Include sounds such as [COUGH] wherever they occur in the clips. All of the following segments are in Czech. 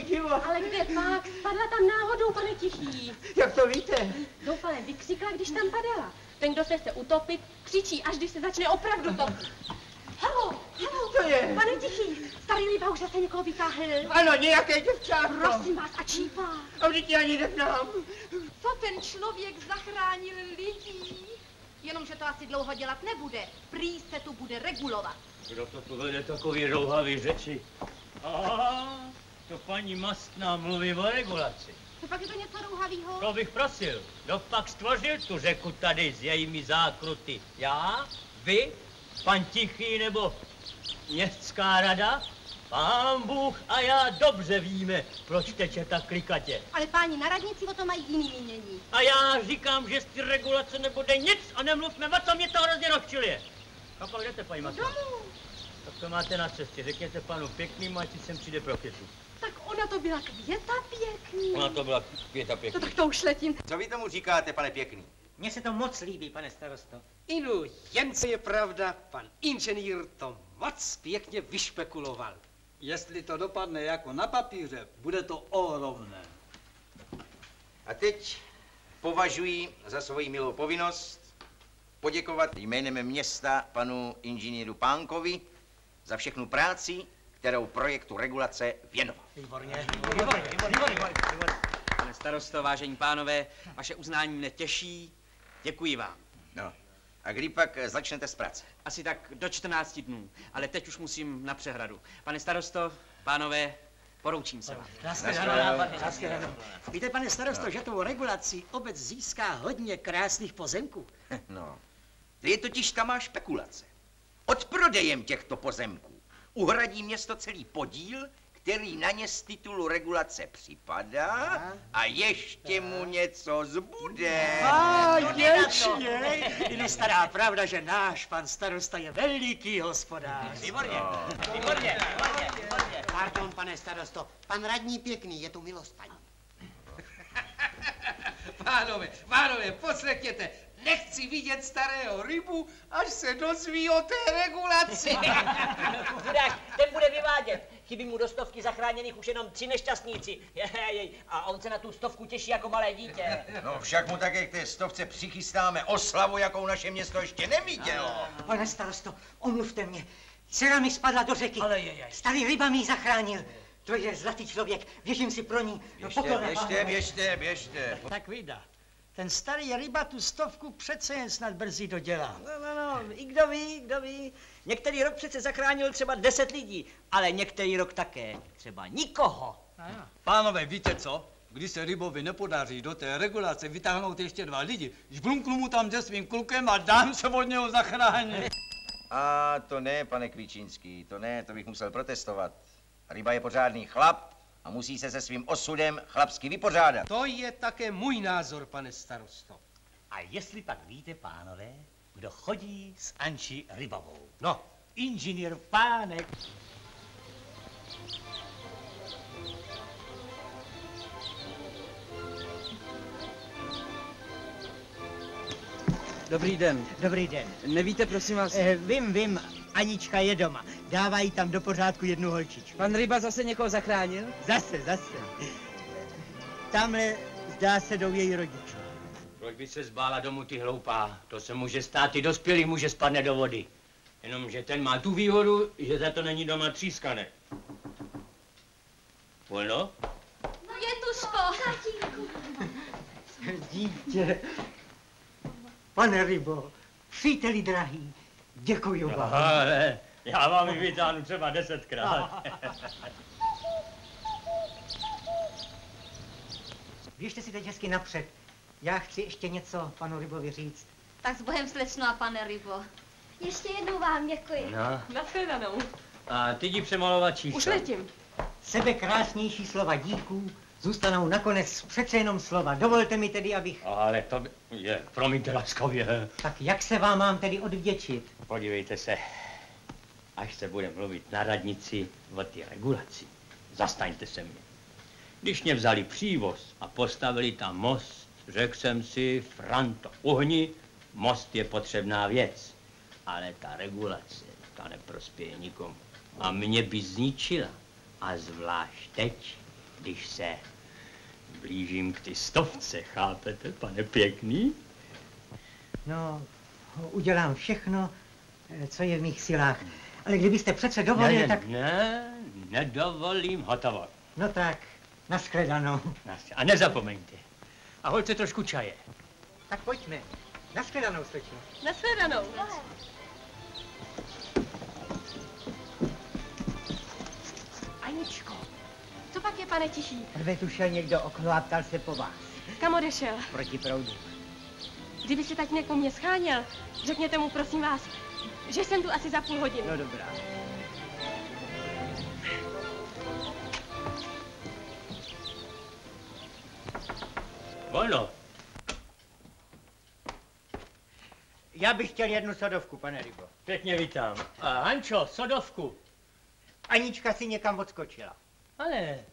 to užíval. Ale kde pak? Spadla tam náhodou, pane Tichý. Jak to víte? Doufale vykřikla, když tam padala. Ten, kdo se chce utopit, křičí, až když se začne opravdu topit. Halo, halo, Co je? pane Tichý, starý líba už zase někoho vytáhl. Ano, nějaké děvčátko. Prosím vás, a čípá. A vždyť já ani neznám. Co ten člověk zachránil lidí? Jenomže to asi dlouho dělat nebude. Prý se tu bude regulovat. Kdo to tu vede takový rouhavý řeči? Aha, to paní Mastná mluví o regulaci. To pak je to něco rouhavýho? To bych prosil, kdo pak stvořil tu řeku tady s jejími zákruty? Já? Vy? Pan Tichý nebo městská rada? Pán Bůh a já dobře víme, proč teče tak klikatě. Ale páni na radnici o tom mají jiný mínění. A já říkám, že z ty regulace nebude nic a nemluvme o tom, mě to hrozně rozčiluje. A pak jdete, paní Mastná? Domů. Tak to máte na cestě, řekněte panu pěkným, ať si sem přijde pro kysu. Ona to byla květa pěkný. Ona to byla květa No pěkný. tak to už letím. Co vy tomu říkáte, pane pěkný? Mně se to moc líbí, pane starosto. Inu, jen co je pravda, pan inženýr to moc pěkně vyšpekuloval. Jestli to dopadne jako na papíře, bude to orovné. A teď považuji za svoji milou povinnost poděkovat jménem města panu inženýru Pánkovi za všechnu práci, kterou projektu regulace věnoval. Výborně, výborně, výborně, výborně. Pane starosto, vážení pánové, vaše uznání mne těší. Děkuji vám. No. A kdy pak začnete s práce? Asi tak do 14 dnů, ale teď už musím na přehradu. Pane starosto, pánové, poroučím se vám. Víte, pane starosto, že tou regulací obec získá hodně krásných pozemků. [LAUGHS] No. To je totiž tamá špekulace. Odprodejem těchto pozemků uhradí město celý podíl, který na ně z titulu regulace připadá a ještě mu něco zbude. A děčně. Je stará pravda, že náš pan starosta je veliký hospodář. Výborně, výborně, výborně, výborně. Pardon, pane starosto, pan radní pěkný, je tu milost paní. [LAUGHS] Pánové, pánové, poslechněte, nechci vidět starého rybu, až se dozví o té regulaci. [LAUGHS] Chudák, ten bude vyvádět. Chybí mu do stovky zachráněných už jenom tři nešťastníci. A on se na tu stovku těší jako malé dítě. [LAUGHS] No však mu také k té stovce přichystáme oslavu, jakou naše město ještě nevidělo. Pane starosto, omluvte mě. Dcera mi spadla do řeky. Ale je, je. Starý ryba mi ji zachránil. To je zlatý člověk, věřím si pro ní. Běžte, běžte, běžte, běžte. Tak vyjda. Ten starý ryba tu stovku přece jen snad brzy dodělá. No, no, no, i kdo ví, kdo ví. Některý rok přece zachránil třeba deset lidí, ale některý rok také třeba nikoho. Pánové, víte co? Když se rybovi nepodaří do té regulace vytáhnout ještě dva lidi, žblumknu mu tam se svým klukem a dám se od něho zachránit. A to ne, pane Kvíčínský, to ne, to bych musel protestovat. Ryba je pořádný chlap a musí se se svým osudem chlapsky vypořádat. To je také můj názor, pane starosto. A jestli pak víte, pánové, kdo chodí s Anči Rybavou? No, Inženýr Pánek. Dobrý den. Dobrý den. Nevíte, prosím vás, Eh, vím, vím, Anička je doma. Dávají tam do pořádku jednu holčičku. pan Ryba zase někoho zachránil? Zase, zase. Tamhle zdá se jdou její rodiče. Proč by se zbála domů ty hloupá? To se může stát i dospělý, může spadne do vody. Jenomže ten má tu výhodu, že za to není doma třískané. Volno? No je tu. Tatínku. Dítě. Pane Rybo, příteli drahý, děkuji vám. Ale já vám ji vytáhnu třeba desetkrát. [LAUGHS] Běžte si teď hezky napřed. Já chci ještě něco panu Rybovi říct. Tak s bohem slečno a pane Rybo. Ještě jednou vám děkuji. No, Nashledanou. a ty jdi přemalovat číslo. Už letím. Sebe krásnější slova díků zůstanou nakonec přece jenom slova. Dovolte mi tedy, abych... Ale to je, promiňte laskavě. Tak jak se vám mám tedy odvděčit? Podívejte se, až se bude mluvit na radnici o té regulaci, zastaňte se mě. Když mě vzali přívoz a postavili tam most, řekl jsem si, Franto, uhni, most je potřebná věc, ale ta regulace, ta neprospěje nikomu. A mě by zničila. A zvlášť teď, když se blížím k ty stovce, chápete, pane pěkný? No, udělám všechno, eh, co je v mých silách. Ale kdybyste přece dovolil, ne, tak... ne, nedovolím, hotovo. No tak, nashledanou. Nasě- A nezapomeňte. A hoďte trošku čaje. Tak pojďme. Nashledanou, slečno. Nashledanou. Aničko, co pak je, pane Tichý? Tu šel někdo okno a ptal se po vás. Kam odešel? Proti proudu. Kdyby se tak někomu mě scháněl, řekněte mu, prosím vás, že jsem tu asi za půl hodiny. No dobrá. Volno. Já bych chtěl jednu sodovku, pane Rybo. Pěkně vítám. A Hančo, sodovku. Anička si někam odskočila. Ale,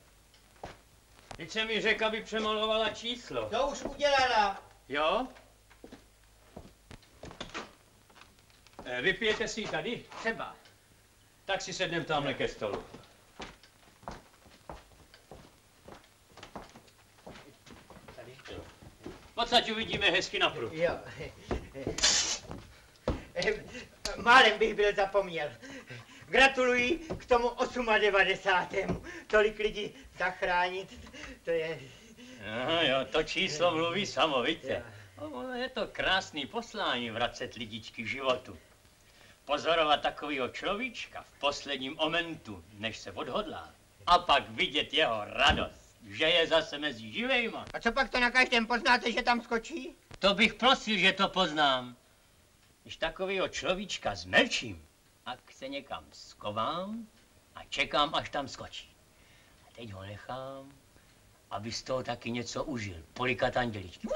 teď jsem mi řekl, aby přemalovala číslo. To už udělala. Jo? Eh, Vypijete si ji tady? Třeba. Tak si sednem tamhle ke stolu. Tady. Jo. Uvidíme hezky na pruh. Jo. Málem bych byl zapomněl. Gratuluji k tomu 98. Tolik lidí zachránit, to je... Aha, jo, to číslo mluví samo, víte. Ono je to krásný poslání vracet lidičky k životu. Pozorovat takového človíčka v posledním momentu, než se odhodlá. A pak vidět jeho radost, že je zase mezi živejma. A co pak to na každém poznáte, že tam skočí? To bych prosil, že to poznám. Když takového človíčka zmlčím, a se někam skovám a čekám, až tam skočí. A teď ho nechám, aby z toho taky něco užil. Polikat anděličky.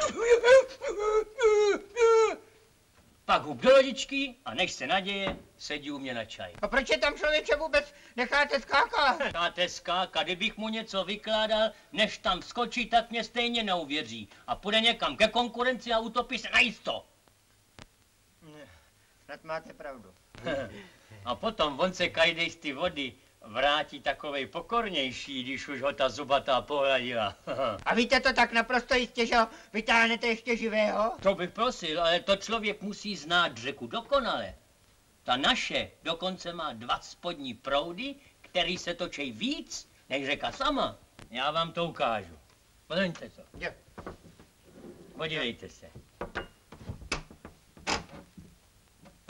Pak hub do lodičky a než se naděje, sedí u mě na čaj. A proč je tam člověče vůbec necháte skákat? Necháte skákat, kdybych mu něco vykládal, než tam skočí, tak mě stejně neuvěří. A půjde někam ke konkurenci a utopí se najisto. Snad máte pravdu. [LAUGHS] A potom on se každý z ty vody vrátí takovej pokornější, když už ho ta zubatá pohladila. [LAUGHS] A víte to tak naprosto jistě, že ho vytáhnete ještě živého? to bych prosil, ale to člověk musí znát řeku dokonale. Ta naše dokonce má dva spodní proudy, který se točí víc než řeka sama. Já vám to ukážu. Pozeňte to. Jo. Podívejte se.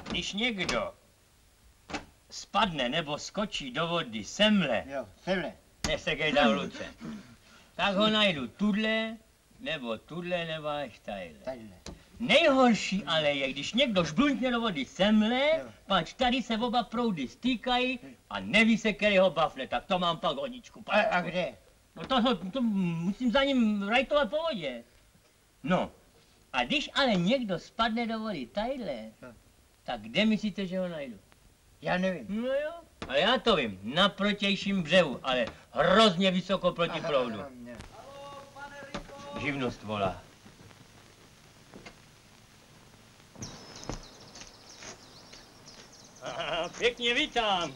Když někdo spadne nebo skočí do vody semhle, Jo, semhle. nesekej za luce, tak ho najdu tudle, nebo tudle, nebo až tadyhle. Nejhorší ale je, když někdo žbluňtne do vody semhle, Jo. pač tady se oba proudy stýkají a neví se, který ho bafne, tak to mám pak honičku. A, a kde? No to, to, to musím za ním rajtovat po vodě. No, a když ale někdo spadne do vody tadyhle, tak kde myslíte, že ho najdu? Já nevím. No jo, ale já to vím, na protějším břehu, ale hrozně vysoko proti proudu. Živnost volá. Aha, Pěkně vítám.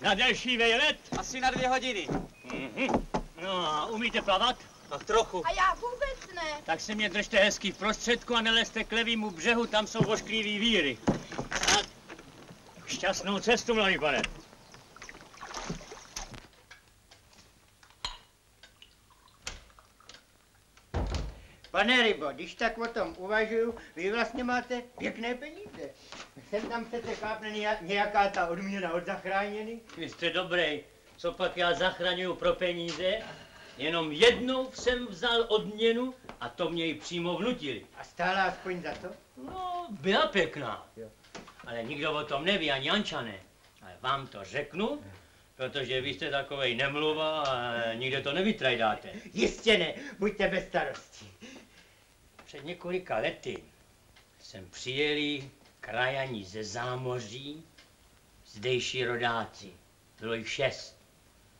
Na delší vejlet? Asi na dvě hodiny. Mhm. No a umíte plavat? Tak trochu. A já vůbec ne. Tak se mě držte hezky v prostředku a nelezte k levýmu břehu, tam jsou ošklivý víry. Šťastnou cestu, mladý pane. Pane Rybo, když tak o tom uvažuju, vy vlastně máte pěkné peníze. Jsem tam přece nějak- nějaká ta odměna od zachráněný. Vy jste dobrý. Co pak já zachraňuju pro peníze? Jenom jednou jsem vzal odměnu a to mě ji přímo vnutili. A stála aspoň za to? No, byla pěkná. Jo. Ale nikdo o tom neví, ani Ančané. Ale vám to řeknu, protože vy jste takovej nemluva a nikde to nevytrajdáte. Jistě ne, buďte bez starosti. Před několika lety jsem přijeli krajani ze zámoří, zdejší rodáci. Bylo jich šest.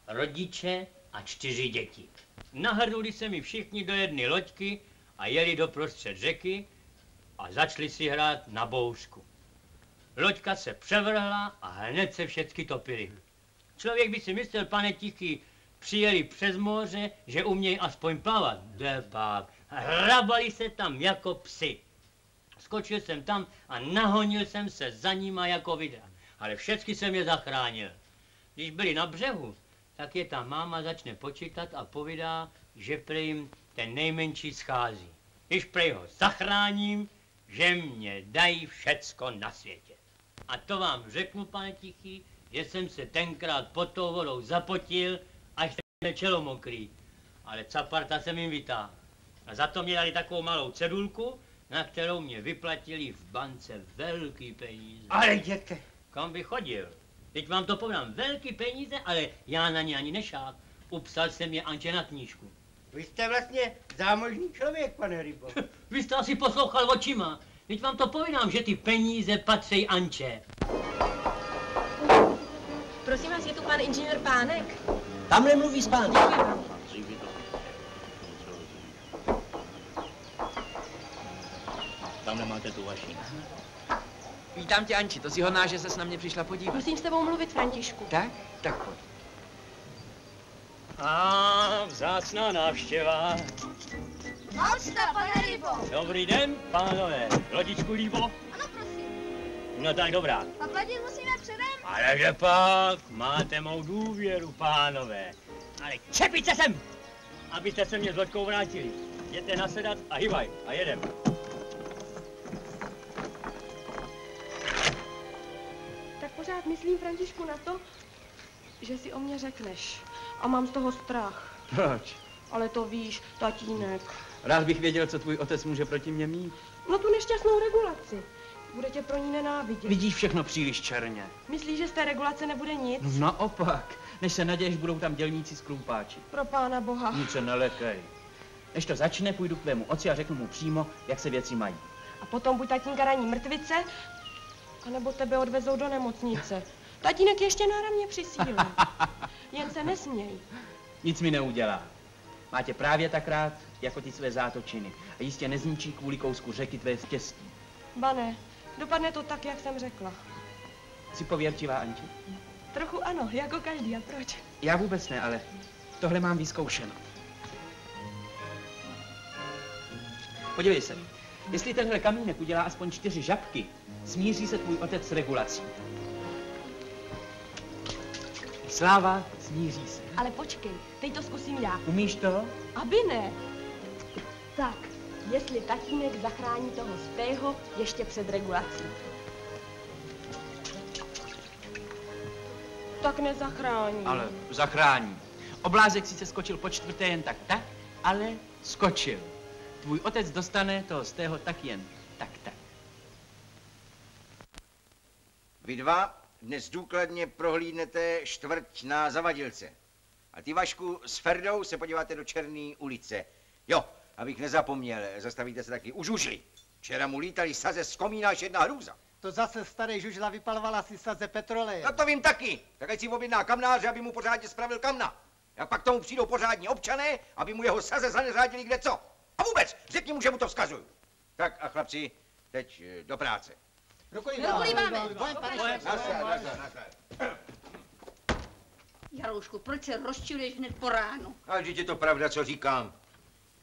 Rodiče a čtyři děti. Nahrnuli se mi všichni do jedné loďky a jeli do prostřed řeky a začali si hrát na bouřku. Loďka se převrhla a hned se všechny topily. Člověk by si myslel, pane Tichý, přijeli přes moře, že umějí aspoň plavat. Kde pak? Hrabali se tam jako psi. Skočil jsem tam a nahonil jsem se za nima jako vidra. Ale všecky jsem je zachránil. Když byli na břehu, tak je ta máma začne počítat a povídá, že prej jim ten nejmenší schází. Když prej ho zachráním, že mě dají všecko na světě. A to vám řeknu, pane Tichý, že jsem se tenkrát pod tou vodou zapotil, až se čelo mokrý. Ale caparta jsem jim vytáhl. A za to mě dali takovou malou cedulku, na kterou mě vyplatili v bance velký peníze. Ale jděte. Kam bych chodil? Teď vám to povídám, velký peníze, ale já na ně ani nešák. Upsal jsem je Anče na knížku. Vy jste vlastně zámožný člověk, pane Rybo. [LAUGHS] Vy jste asi poslouchal očima. Teď vám to povídám, že ty peníze patří Anče. Prosím vás, je tu pan inženýr Pánek? Tamhle mluví s pánem. Tamhle máte tu vaši. Vítám tě, Anči, to si hodná, že ses na mě přišla podívat. Musím s tebou mluvit, Františku. Tak? Tak pojď. A vzácná návštěva. Alsta, pane Rybo. Dobrý den, pánové. Lodičku líbo? Ano, prosím. No tak dobrá. Zaplatit musíme předem? Ale že pak máte mou důvěru, pánové. Ale čepice sem, abyste se mě s loďkou vrátili. Jděte nasedat a hýbaj a jedem. Tak pořád myslím, Františku, na to, že si o mě řekneš. A mám z toho strach. Proč? Ale to víš, tatínek. Rád bych věděl, co tvůj otec může proti mně mít. No tu nešťastnou regulaci. Bude tě pro ní nenávidět. Vidíš všechno příliš černě. Myslíš, že z té regulace nebude nic? No naopak. Než se naděješ, budou tam dělníci s klumpáči. Pro pána boha. Nic se nelekej. Než to začne, půjdu k tvému otci a řeknu mu přímo, jak se věci mají. A potom buď tatínka raní mrtvice, anebo tebe odvezou do nemocnice. Tatínek je ještě náramně při síle. [LAUGHS] Jen se nesměj. Nic mi neudělá. Má tě právě tak rád, jako ty své zátočiny. A jistě nezničí kvůli kousku řeky tvé štěstí. Bane, dopadne to tak, jak jsem řekla. Jsi pověrčivá, Anči? Trochu ano, jako každý, a proč? Já vůbec ne, ale tohle mám vyzkoušeno. Podívej se, jestli tenhle kamínek udělá aspoň čtyři žabky, smíří se tvůj otec s regulací. Sláva, smíří se. Ale počkej, teď to zkusím já. Umíš to? Aby ne. Tak, jestli tatínek zachrání toho svého ještě před regulací. Tak nezachrání. Ale zachrání. Oblázek sice skočil po čtvrté jen tak tak, ale skočil. Tvůj otec dostane toho z tého tak jen tak tak. Vy dva dnes důkladně prohlídnete čtvrť na Zavadilce. A ty, Vašku, s Ferdou se podíváte do Černé ulice. Jo, abych nezapomněl, zastavíte se taky u Žužly. Včera mu lítali saze z komína až jedna hrůza. To zase starý žužla vypalovala si saze petrolejem. No to vím taky. Tak ať si objedná kamnáře, aby mu pořádně spravil kamna. A pak tomu přijdou pořádní občané, aby mu jeho saze zaneřádili kde co. A vůbec, řekni mu, že mu to vzkazuju. Tak a chlapci, teď eh, do práce. Nazdar. Jaroušku, proč se rozčiluješ hned po ránu? Ale vždyť je to pravda, co říkám.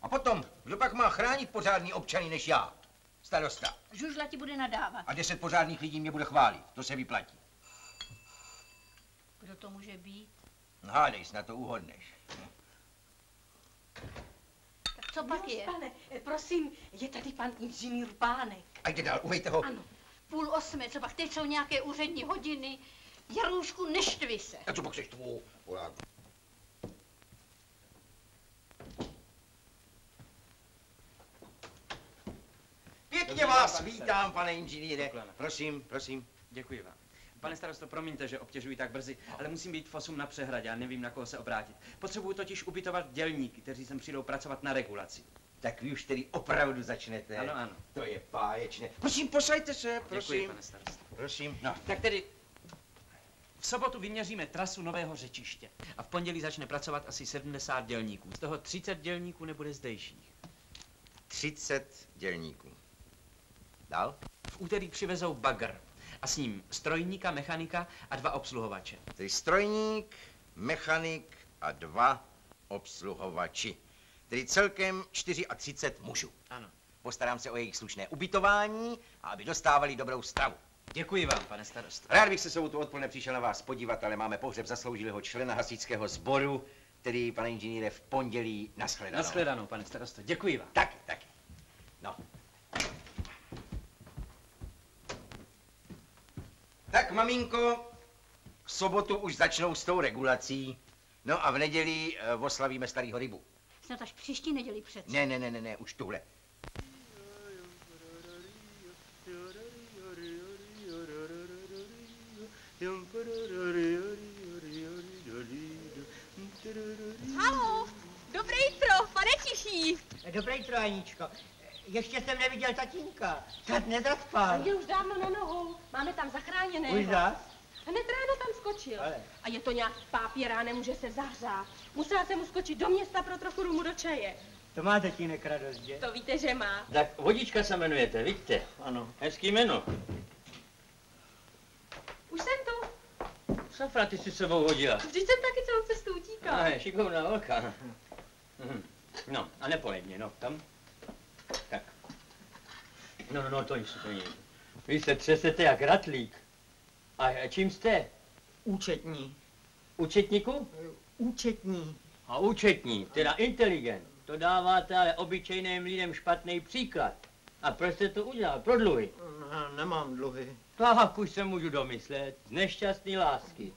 A potom, kdo pak má chránit pořádný občany než já? Starosta. Žužla ti bude nadávat. A deset pořádných lidí mě bude chválit. To se vyplatí. Kdo to může být? No, Hádej, na to uhodneš. Tak co pak je? Pane, prosím, je tady pan inženýr Pánek. A jde dál, umejte ho. Ano. Půl osmé, co pak teď jsou nějaké úřední hodiny. Jaroušku, neštvi se. A co pak seš tvou? Pěkně vás vítám, pane inženýre. Prosím, prosím. Děkuji vám. Pane starosto, promiňte, že obtěžuji tak brzy, ale musím být v 8 na přehradě a nevím, na koho se obrátit. Potřebuju totiž ubytovat dělníky, kteří sem přijdou pracovat na regulaci. Tak vy už tedy opravdu začnete. Ano, ano. To je páječné. Prosím, posaďte se, Děkuji, prosím. pane starosto. Prosím. No, Tak tedy v sobotu vyměříme trasu nového řečiště a v pondělí začne pracovat asi 70 dělníků. Z toho 30 dělníků nebude zdejších. 30 dělníků. Dál? V úterý přivezou bagr A s ním strojníka, mechanika a dva obsluhovače. Tedy strojník, mechanik a dva obsluhovači. Tedy celkem 34 mužů. Ano. Postarám se o jejich slušné ubytování a aby dostávali dobrou stravu. Děkuji vám, pane starosto. Rád bych se sobotu odpoledne přišel na vás podívat, ale máme pohřeb zasloužilého člena hasičského sboru, který, pane inženýre, v pondělí nashledanou. Naschledanou, pane starosto. Děkuji vám. Taky, taky. No. Tak, maminko, v sobotu už začnou s tou regulací. No a v neděli uh, oslavíme starýho rybu. Snad až příští neděli přece. Ne, ne, ne, ne, ne, už tuhle. Halo, dobré jitro, pane Tichý. Dobré jitro, Aničko. Ještě jsem neviděl tatínka. Snad nezaspal. Je už dávno na nohou, máme tam zachráněného. Už zas? Hned ráno tam skočil. Ale. A je to nějak pápěrá, nemůže se zahřát. Musela jsem mu skočit do města pro trochu rumu do čaje. To má tatínek radost, že? To víte, že má. Tak vodička se jmenujete, vidíte? Ano. Hezký jméno. Už jsem tu. Safra, ty si s sebou hodila. Vždyť jsem taky celou cestu utíkal. A je šikovná holka. Mhm. No, a nepolej mě, no, tam. No, no, no, to nic, to nic. Vy se třesete jak ratlík. A čím jste? Účetní. Účetníku? Účetní. A účetní, teda inteligent. To dáváte ale obyčejným lidem špatný příklad. A proč jste to udělal? Pro dluhy. No, nemám dluhy. Tak už se můžu domyslet. Z nešťastný lásky.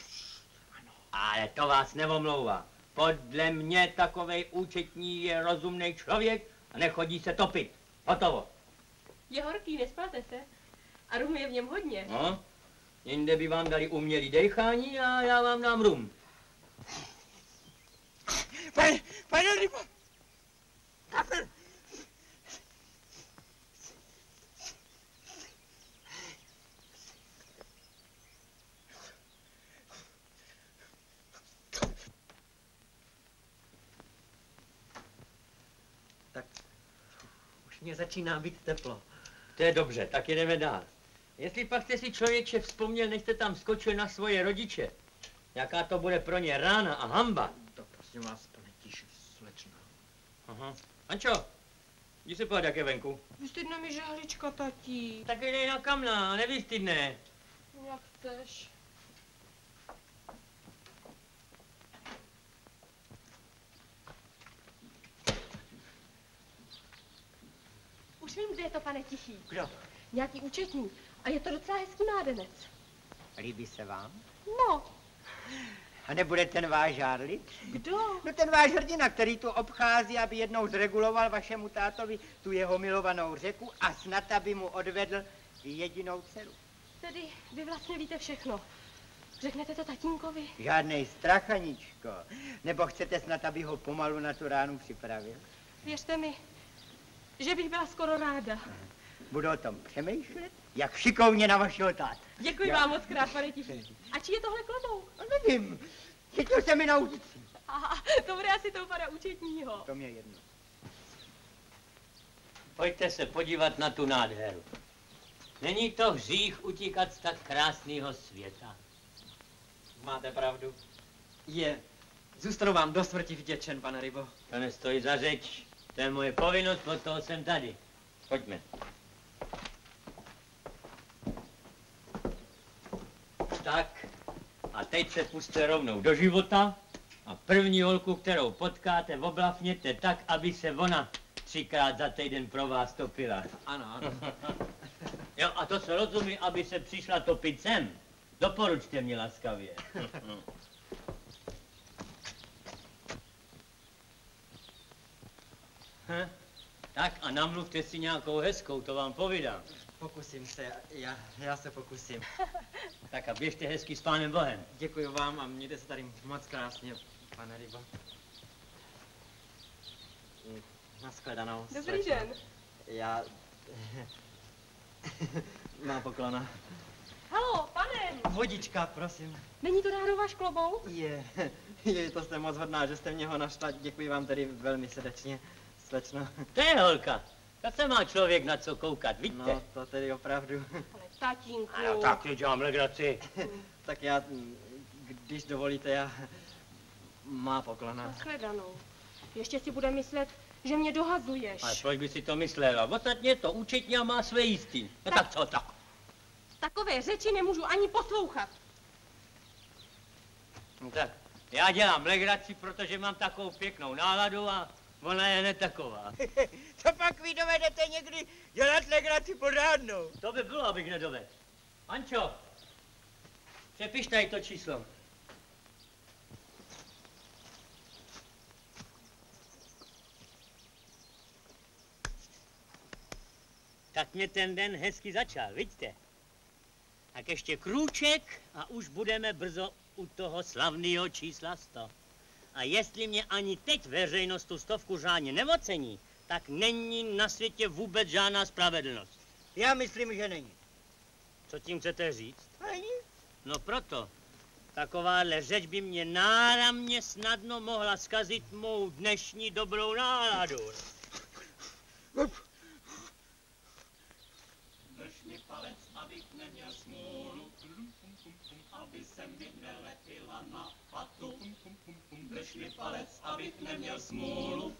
Ale to vás nevomlouvá. Podle mě takovej účetní je rozumný člověk a nechodí se topit. Hotovo. Je horký, nespáte se? A rumu je v něm hodně. No, jinde by vám dali umělý dechání a já vám dám rum. Pane, pane Libo. Tak už mě začíná být teplo. To je dobře, tak jedeme dál. Jestli pak jste si člověče vzpomněl, než jste tam skočil na svoje rodiče, jaká to bude pro ně rána a hamba. To prosím vás, pane Tíš, slečna. Aha. Ančo, jdi se podívat, jak je venku. Vystydne mi žehlička, tatí. Tak jdej na kamna, nevystydne. Jak chceš. Už vím, kde je to, pane Tichý. Kdo? Nějaký účetní. A je to docela hezký mládenec. Líbí se vám? No, A nebude ten váš žárlit? kdo? No ten váš hrdina, který tu obchází, aby jednou zreguloval vašemu tátovi tu jeho milovanou řeku a snad, aby mu odvedl jedinou dceru. Tedy vy vlastně víte všechno. Řeknete to tatínkovi? Žádnej strach, Aničko. Nebo chcete snad, aby ho pomalu na tu ránu připravil? Věřte mi, že bych byla skoro ráda. Budu o tom přemýšlet, jak šikovně na vašeho táta. Děkuji Já- vám moc krát, pane Tichý. A či je tohle klobouk? No, Nevím, chytil se mi na ulici. Aha, to bude asi toho pana účetního. To mě jedno. Pojďte se podívat na tu nádheru. Není to hřích utíkat z tak krásného světa. Máte pravdu. Je. Zůstanu vám do smrti vděčen, pane Rybo. To nestojí za řeč. To je moje povinnost, od toho jsem tady. Pojďme. Tak, a teď se puste rovnou do života a první holku, kterou potkáte, oblafněte tak, aby se ona třikrát za týden pro vás topila. Ano, ano. [LAUGHS] Jo, a to se rozumí, aby se přišla topit sem. Doporučte mě laskavě. [LAUGHS] Hm? Tak a namluvte si nějakou hezkou, to vám povídám. Pokusím se, já, já se pokusím. [LAUGHS] Tak a běžte hezky s pánem Bohem. Děkuji vám a mějte se tady moc krásně, pane Rybo. Mm, Naschledanou. Dobrý slečno. den. Já... [LAUGHS] Má poklona. Halo, pane, Vodička, prosím. není to náhodou váš klobouk? Je, je, to jste moc hodná, že jste mě ho našla. Děkuji vám tedy velmi srdečně, slečno. [LAUGHS] To je holka. To se má člověk na co koukat, vidíte? No, to tedy opravdu. [LAUGHS] Ale tatínku. No tak ti dělám legraci. [LAUGHS] tak já, když dovolíte, já... Má poklona. Nashledanou. Ještě si bude myslet, že mě dohazuješ. Ale proč by si to myslela? Ostatně to účetně má své jistý. No tak co tak? Takové řeči nemůžu ani poslouchat. No tak, já dělám legraci, protože mám takovou pěknou náladu a ona je netaková. Co [LAUGHS] pak vy dovedete někdy dělat legraci pořádnou? To by bylo, abych nedovedl. Ančo, přepiš tady to číslo. Tak mě ten den hezky začal, vidíte? Tak ještě krůček a už budeme brzo u toho slavného čísla 100. A jestli mě ani teď veřejnost tu stovku řádně nemocení, tak není na světě vůbec žádná spravedlnost. Já myslím, že není. Co tím chcete říct? Ani? No proto. Takováhle řeč by mě náramně snadno mohla zkazit mou dnešní dobrou náladu. Drž mi palec, abych neměl smůlu, aby se mi nelepila na patu. Drž mi palec, abych neměl smůlu,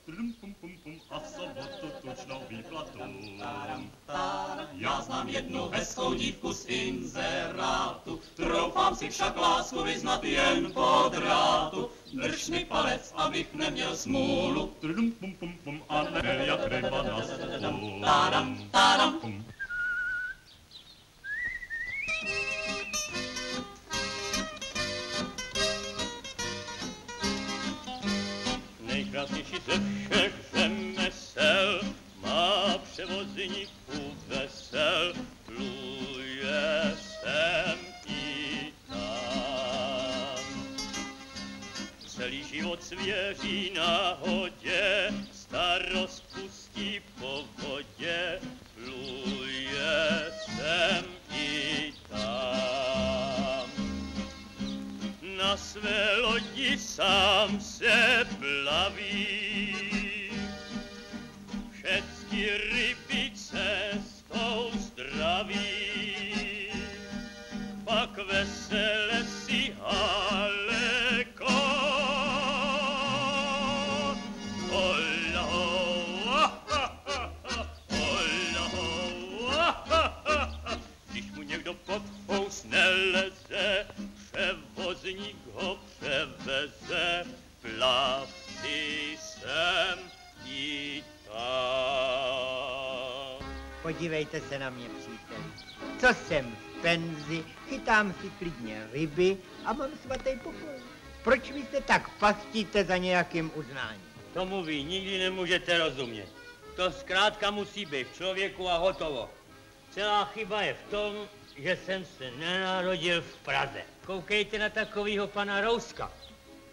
a v sobotu tučnou výplatu. Já znám jednu hezkou dívku z inzerátu, troufám si však lásku vyznat jen po drátu. Drž mi palec, abych neměl smůlu, a ne jak ryba na stůl. Tadam, tadam. Nejkrásnější ze všech řemesel má převozníků vesel, pluje sem i tam. Celý život svěří náhodě, starost pustí po vodě, pluje sem i tam. Na své lodi sám Podívejte se na mě, příteli. Co jsem v penzi, chytám si klidně ryby a mám svatý pokoj. Proč vy se tak pastíte za nějakým uznáním? Tomu vy nikdy nemůžete rozumět. To zkrátka musí být v člověku a hotovo. Celá chyba je v tom, že jsem se nenarodil v Praze. Koukejte na takovýho pana Rouska,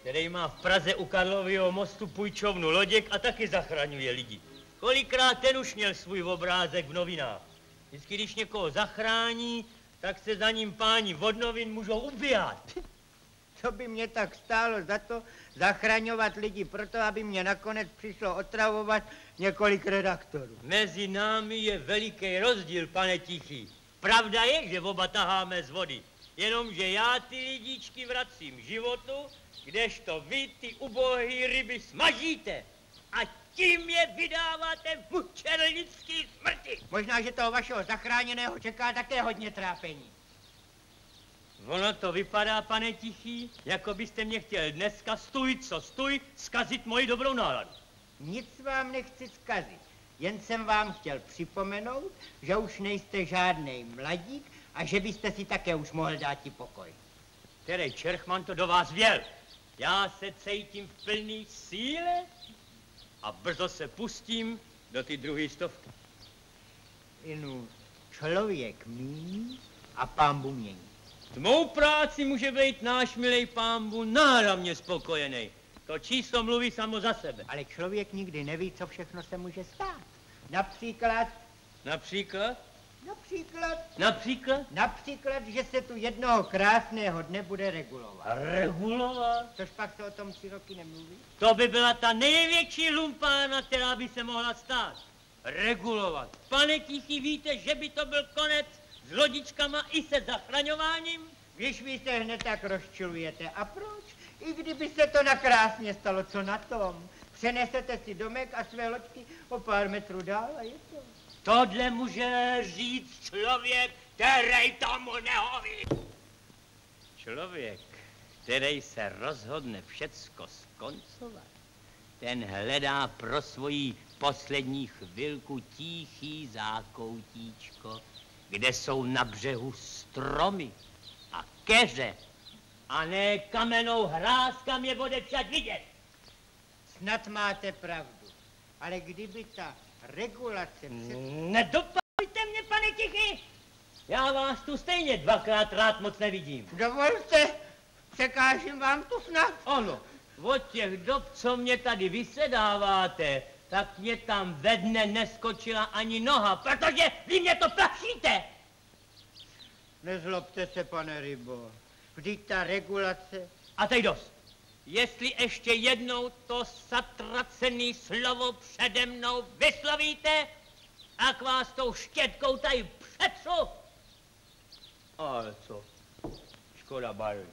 který má v Praze u Karlového mostu půjčovnu loděk a taky zachraňuje lidi. Kolikrát ten už měl svůj obrázek v novinách. Vždycky, když někoho zachrání, tak se za ním páni od novin můžou ubíhat. [LAUGHS] Co by mě tak stálo za to zachraňovat lidi proto, aby mě nakonec přišlo otravovat několik redaktorů. Mezi námi je veliký rozdíl, pane Tichý. Pravda je, že oba taháme z vody. Jenomže já ty lidičky vracím životu, kdežto vy ty ubohý ryby smažíte. A tím je vydáváte v mučernický smrti. Možná, že toho vašeho zachráněného čeká také hodně trápení. Ono to vypadá, pane Tichý, jako byste mě chtěl dneska stůj, co stůj, zkazit moji dobrou náladu. Nic vám nechci zkazit. Jen jsem vám chtěl připomenout, že už nejste žádný mladík a že byste si také už mohl dát i pokoj. Který Čerchman to do vás věl. Já se cítím v plný síle a brzo se pustím do ty druhé stovky. Inu, člověk míní a pámbu mění. S mou práci může být náš milej pámbu náramně spokojený. To číslo mluví samo za sebe. Ale člověk nikdy neví, co všechno se může stát. Například, Například? Například, Například? například, že se tu jednoho krásného dne bude regulovat. Regulovat? Což pak se o tom tři roky nemluví? To by byla ta největší lumpána, která by se mohla stát. regulovat. Pane Tichý, víte, že by to byl konec s lodičkama i se zachraňováním? Když vy se hned tak rozčilujete. A proč? I kdyby se to nakrásně stalo, co na tom? Přenesete si domek a své loďky o pár metrů dál a je to. Tohle může říct člověk, který tomu nehoví. Člověk, který se rozhodne všecko skoncovat, ten hledá pro svoji poslední chvilku tichý zákoutíčko, kde jsou na břehu stromy a keře, a ne kamenou hráz, kam je bude však vidět. Snad máte pravdu. Ale kdyby ta regulace... Před... Nedopavujte mě, pane Tichy! Já vás tu stejně dvakrát rád moc nevidím. Dovolte, překážím vám tu snad. Ano, od těch dob, co mě tady vysedáváte, tak mě tam ve dne neskočila ani noha, protože vy mě to plašíte. Nezlobte se, pane Rybo. Vždyť ta regulace... A teď dost. Jestli ještě jednou to satracený slovo přede mnou vyslovíte, tak vás tou štětkou tady přetřu. Ale co? Škoda barvy.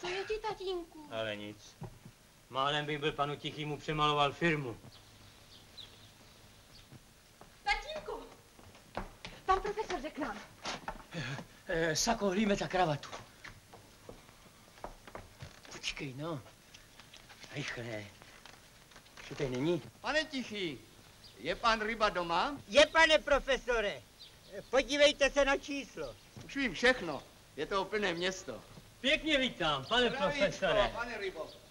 Co je ti, tatínku? Ale nic. Málem bych byl panu Tichýmu přemaloval firmu. Tatínku! Pan profesor řekl nám. Eh, Sako, hlíme za kravatu. Počkej, no. Rychle. Co tady není? Pane Tichý, je pan Ryba doma? Je, pane profesore. Podívejte se na číslo. Už vím všechno. Je to úplné město. Pěkně vítám, pane profesore. pane Rybo.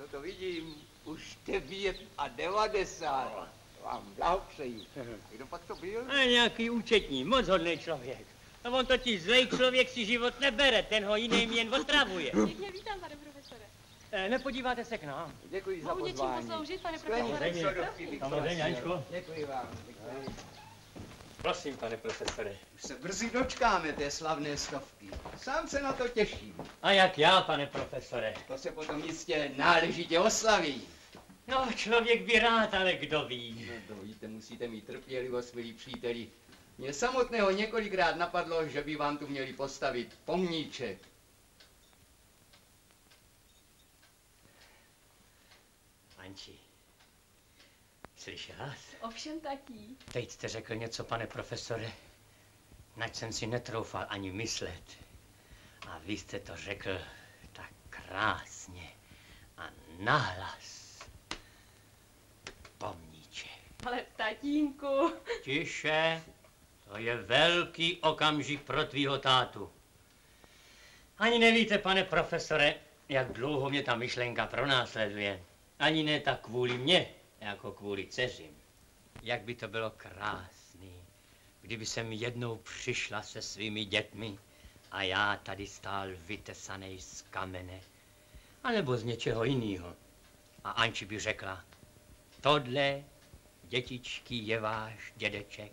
Co to vidím, už devět a devadesát. Vám blahopřeji. Kdo pak to byl? A nějaký účetní, moc hodný člověk. A on totiž zlej člověk si život nebere, ten ho jiným jen otravuje. [LAUGHS] Pěkně vítám, pane profesore. Eh, nepodíváte se k nám? Děkuji za Mohu něčím pozvání. posloužit, pane profesore? Samozřejmě. Děkuji vám. Děkuji. Prosím, pane profesore. Už se brzy dočkáme té slavné stovky. Sám se na to těším. A jak já, pane profesore? To se potom jistě náležitě oslaví. No, člověk by rád, ale kdo ví. No to víte, musíte mít trpělivost, milí příteli. Mě samotného několikrát napadlo, že by vám tu měli postavit pomníček. Anči, slyšela jsi? Ovšem, tatí. Teď jste řekl něco, pane profesore, nač jsem si netroufal ani myslet. A vy jste to řekl tak krásně a nahlas. Pomníček. Ale tatínku. Tiše, to je velký okamžik pro tvýho tátu. Ani nevíte, pane profesore, jak dlouho mě ta myšlenka pronásleduje. Ani ne tak kvůli mně, jako kvůli dceřím. Jak by to bylo krásný, kdyby jsem jednou přišla se svými dětmi a já tady stál vytesaný z kamene, anebo z něčeho jiného. A Anči by řekla, tohle, dětičky, je váš dědeček,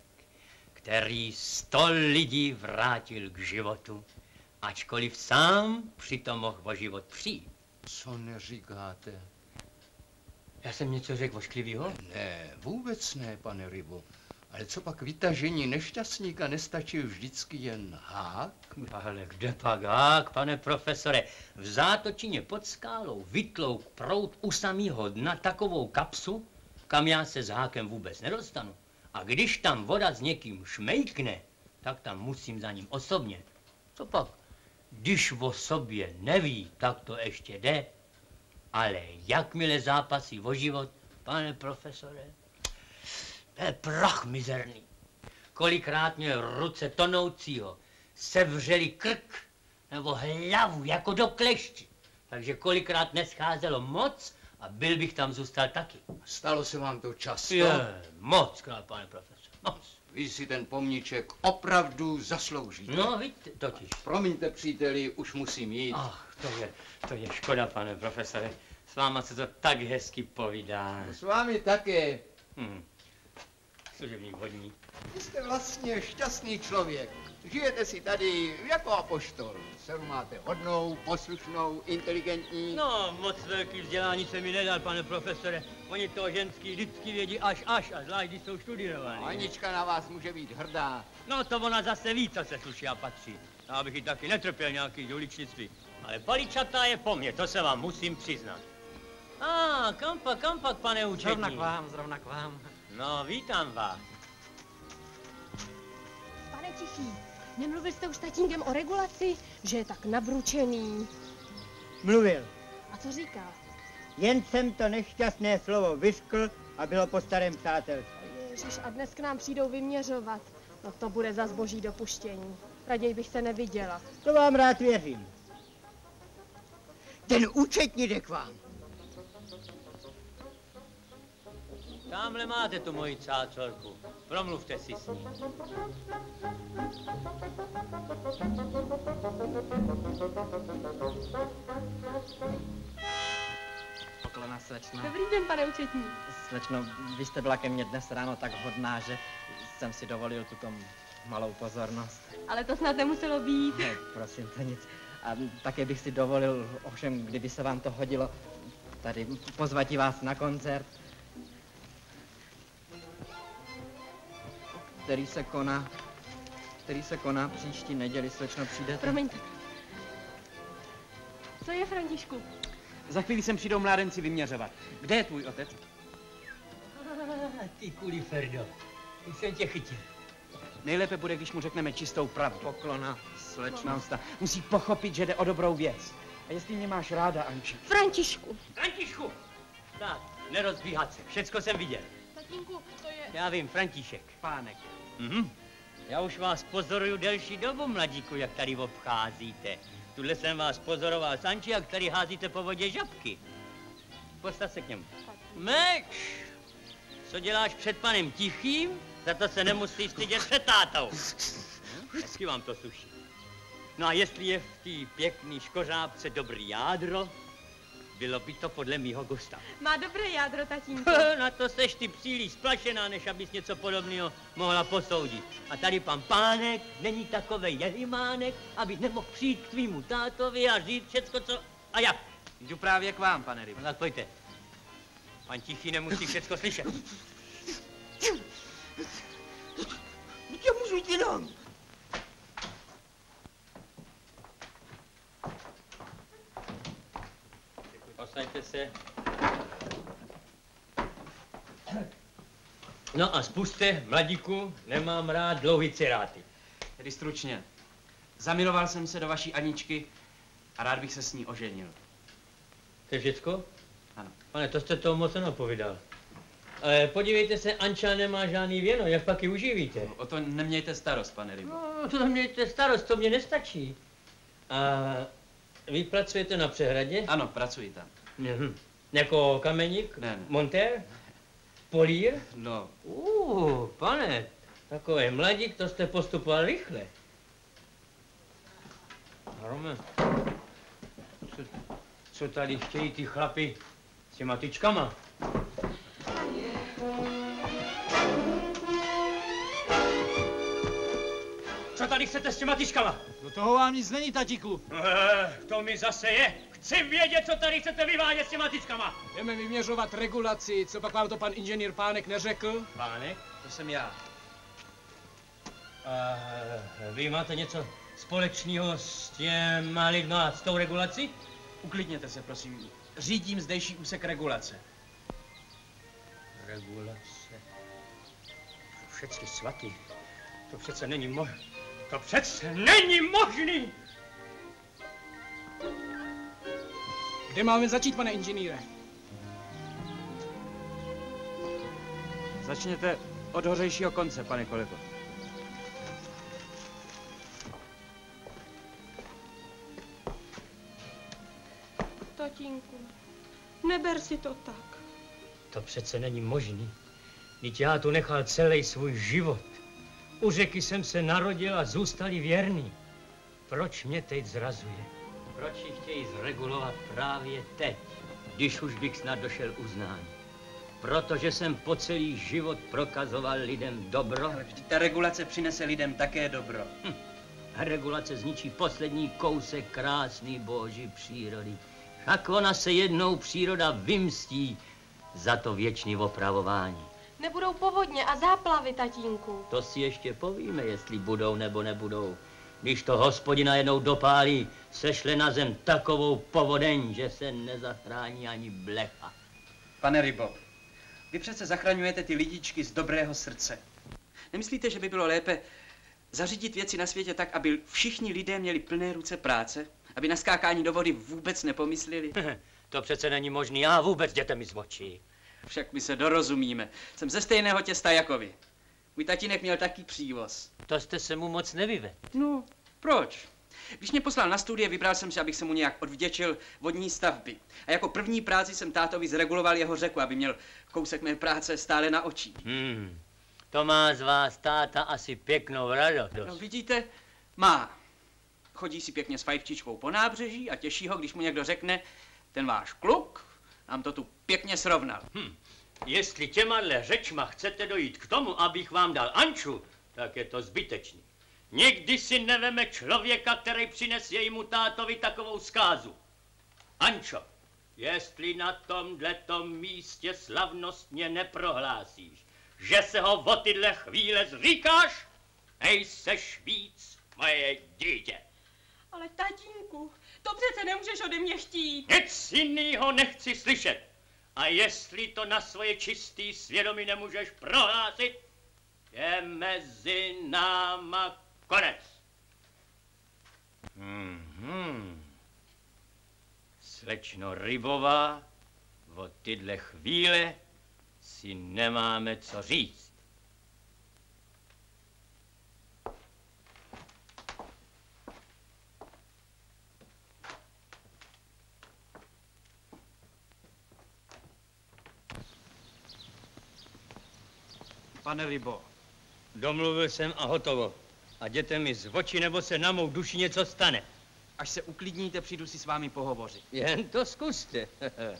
který sto lidí vrátil k životu, ačkoliv sám přitom mohl o život přijít. Co neříkáte? Já jsem něco řekl ošklivýho? Ne, vůbec ne, pane Rybo. Ale co pak vytažení nešťastníka nestačí vždycky jen hák? Ale kde pak hák, pane profesore? V zátočině pod skálou vytlouk prout u samého dna takovou kapsu, kam já se s hákem vůbec nedostanu. A když tam voda s někým šmejkne, tak tam musím za ním osobně. Co pak? Když o sobě neví, tak to ještě jde. Ale jakmile zápasí o život, pane profesore, to je prach mizerný. Kolikrát měl ruce tonoucího, sevřeli krk nebo hlavu jako do klešti. Takže kolikrát nescházelo moc a byl bych tam zůstal taky. Stalo se vám to často? Je, moc krát, pane profesor, moc. Vy si ten pomníček opravdu zasloužíte. No, víte, totiž. Promiňte, příteli, už musím jít. Ach, to je, to je škoda, pane profesore. S váma se to tak hezky povídá. S vámi také. Hm. služebník hodní. Vy jste vlastně šťastný člověk. Žijete si tady jako apoštol. Dceru máte hodnou, poslušnou, inteligentní. No, moc velký vzdělání se mi nedal, pane profesore. Oni to ženský vždycky vědí až až, a zvlášť, když jsou studírovaní. Anička na vás může být hrdá. No to ona zase ví, co se sluší a patří. Já bych ji taky netrpěl nějaký uličnictví. Ale paličatá je po mně, to se vám musím přiznat. A, ah, kam pak, kam pak, pane účetní? Zrovna k vám, zrovna k vám. No, vítám vás. Pane Tichý, nemluvil jste už s tatínkem o regulaci, že je tak nabručený. Mluvil. A co říká? Jen jsem to nešťastné slovo vyskl a bylo po starém přátelství. Ježíš, a dnes k nám přijdou vyměřovat. No to bude za zboží dopuštění. Raději bych se neviděla. To vám rád věřím. Ten účetní jde k vám. Tamhle máte tu moji cácorku. Promluvte si s ní. Poklona, slečno. Dobrý den, pane účetní. Slečno, vy jste byla ke mně dnes ráno tak hodná, že jsem si dovolil tuto malou pozornost. Ale to snad nemuselo být. Ne, prosím, to nic. A také bych si dovolil, ovšem, kdyby se vám to hodilo, tady pozvat vás na koncert, který se koná, který se koná příští neděli, slečno, přijdete? Promiňte. Co je, Františku? Za chvíli sem přijdou mládenci vyměřovat. Kde je tvůj otec? Ty kuli, Ferdo. Už jsem tě chytil. Nejlépe bude, když mu řekneme čistou pravdu. Poklona, slečno. Nausta. Musí pochopit, že jde o dobrou věc. A jestli mě máš ráda, Anči. Františku. Františku! Tak, nerozbíhat se, všecko jsem viděl. Tatínku, to je... Já vím, František. Pánek. Mhm. Já už vás pozoruju delší dobu, mladíku, jak tady obcházíte. Tuhle jsem vás pozoroval, Sanči, jak tady házíte po vodě žabky. Postav se k němu. Meč! Co děláš před panem Tichým? Za to se nemusí stydět před tátou. Hm? Hezky vám to sluší. No a jestli je v té pěkný škořápce dobrý jádro, bylo by to podle mýho gusta. Má dobré jádro, tatínku. [LAUGHS] Na to seš ty příliš splašená, než abys něco podobného mohla posoudit. A tady pan pánek není takovej jelimánek, aby nemohl přijít k tvýmu tátovi a říct všecko, co a jak. Jdu právě k vám, pane Rybo. No tak pojďte. Pan Tichý nemusí všecko slyšet. Já můžu jít jinam. Posaďte se. No a spuste, mladíku, nemám rád dlouhý ciráty. Tedy stručně. Zamiloval jsem se do vaší Aničky a rád bych se s ní oženil. To je všecko? Ano. Pane, to jste toho moc nenapovídal. Ale podívejte se, Anča nemá žádný věno, jak pak ji uživíte? O to nemějte starost, pane Rybo. No, to mějte starost, to mě nestačí. A vy pracujete na přehradě? Ano, pracuji tam. Mhm. Jako kameník? Ne, ne. Montér? Polír? No, Uh, pane, takový mladík, to jste postupoval rychle. Rome, co, co tady chtějí ty chlapi s těma tyčkama? Co tady chcete s těma tyčkama? Do toho vám nic není, tatíku. Eh, to mi zase je. Chci vědět, co tady chcete vyvádět s těma tyčkama. Jdeme vyměřovat regulaci, co pak vám to pan inženýr Pánek neřekl? Pánek? to jsem já. Uh, vy máte něco společného s těma lidma, s tou regulací? Uklidněte se, prosím. Řídím zdejší úsek regulace. Regulace. Všecky svatý. To přece není možné. To přece není možný! Kde máme začít, pane inženýre? Začněte od hořejšího konce, pane kolego. Tatínku, neber si to tak. To přece není možný. Vždyť já tu nechal celý svůj život. U řeky jsem se narodil a zůstali věrný. Proč mě teď zrazuje? Proč ji chtějí zregulovat právě teď, když už bych snad došel uznání? Protože jsem po celý život prokazoval lidem dobro. Vždyť ta regulace přinese lidem také dobro. Hm. Regulace zničí poslední kousek krásný boží přírody. Tak ona se jednou příroda vymstí za to věčný opravování. Nebudou povodně a záplavy, tatínku. To si ještě povíme, jestli budou nebo nebudou. Když to hospodina jednou dopálí, sešle na zem takovou povodeň, že se nezachrání ani blecha. Pane Rybo, vy přece zachraňujete ty lidičky z dobrého srdce. Nemyslíte, že by bylo lépe zařídit věci na světě tak, aby všichni lidé měli plné ruce práce? Aby na skákání do vody vůbec nepomysleli? to přece není možný. Já vůbec jděte mi z očí. Však my se dorozumíme. Jsem ze stejného těsta jako vy. Můj tatínek měl taky přívoz. To jste se mu moc nevyvedl. No, proč? Když mě poslal na studie, vybral jsem si, abych se mu nějak odvděčil vodní stavby. A jako první práci jsem tátovi zreguloval jeho řeku, aby měl kousek mé práce stále na očí. Hmm. To má z vás táta asi pěknou radost. No vidíte, má. Chodí si pěkně s fajfčičkou po nábřeží a těší ho, když mu někdo řekne, ten váš kluk nám to tu pěkně srovnal. Hm. Jestli těmahle řečma chcete dojít k tomu, abych vám dal Anču, tak je to zbytečný. Nikdy si neveme člověka, který přines jejímu tátovi takovou zkázu. Ančo, jestli na tomhle místě slavnostně neprohlásíš, že se ho o tyhle chvíle zříkáš, nejseš víc moje dítě. Ale tatínku, to přece nemůžeš ode mě chtít. Nic jinýho nechci slyšet. A jestli to na svoje čistý svědomí nemůžeš prohlásit, je mezi náma konec. Hmm. Slečno Rybová, o tyhle chvíle si nemáme co říct. Pane Rybo. Domluvil jsem a hotovo. A jděte mi z oči, nebo se na mou duši něco stane. Až se uklidníte, přijdu si s vámi pohovořit. Jen to zkuste. [LAUGHS]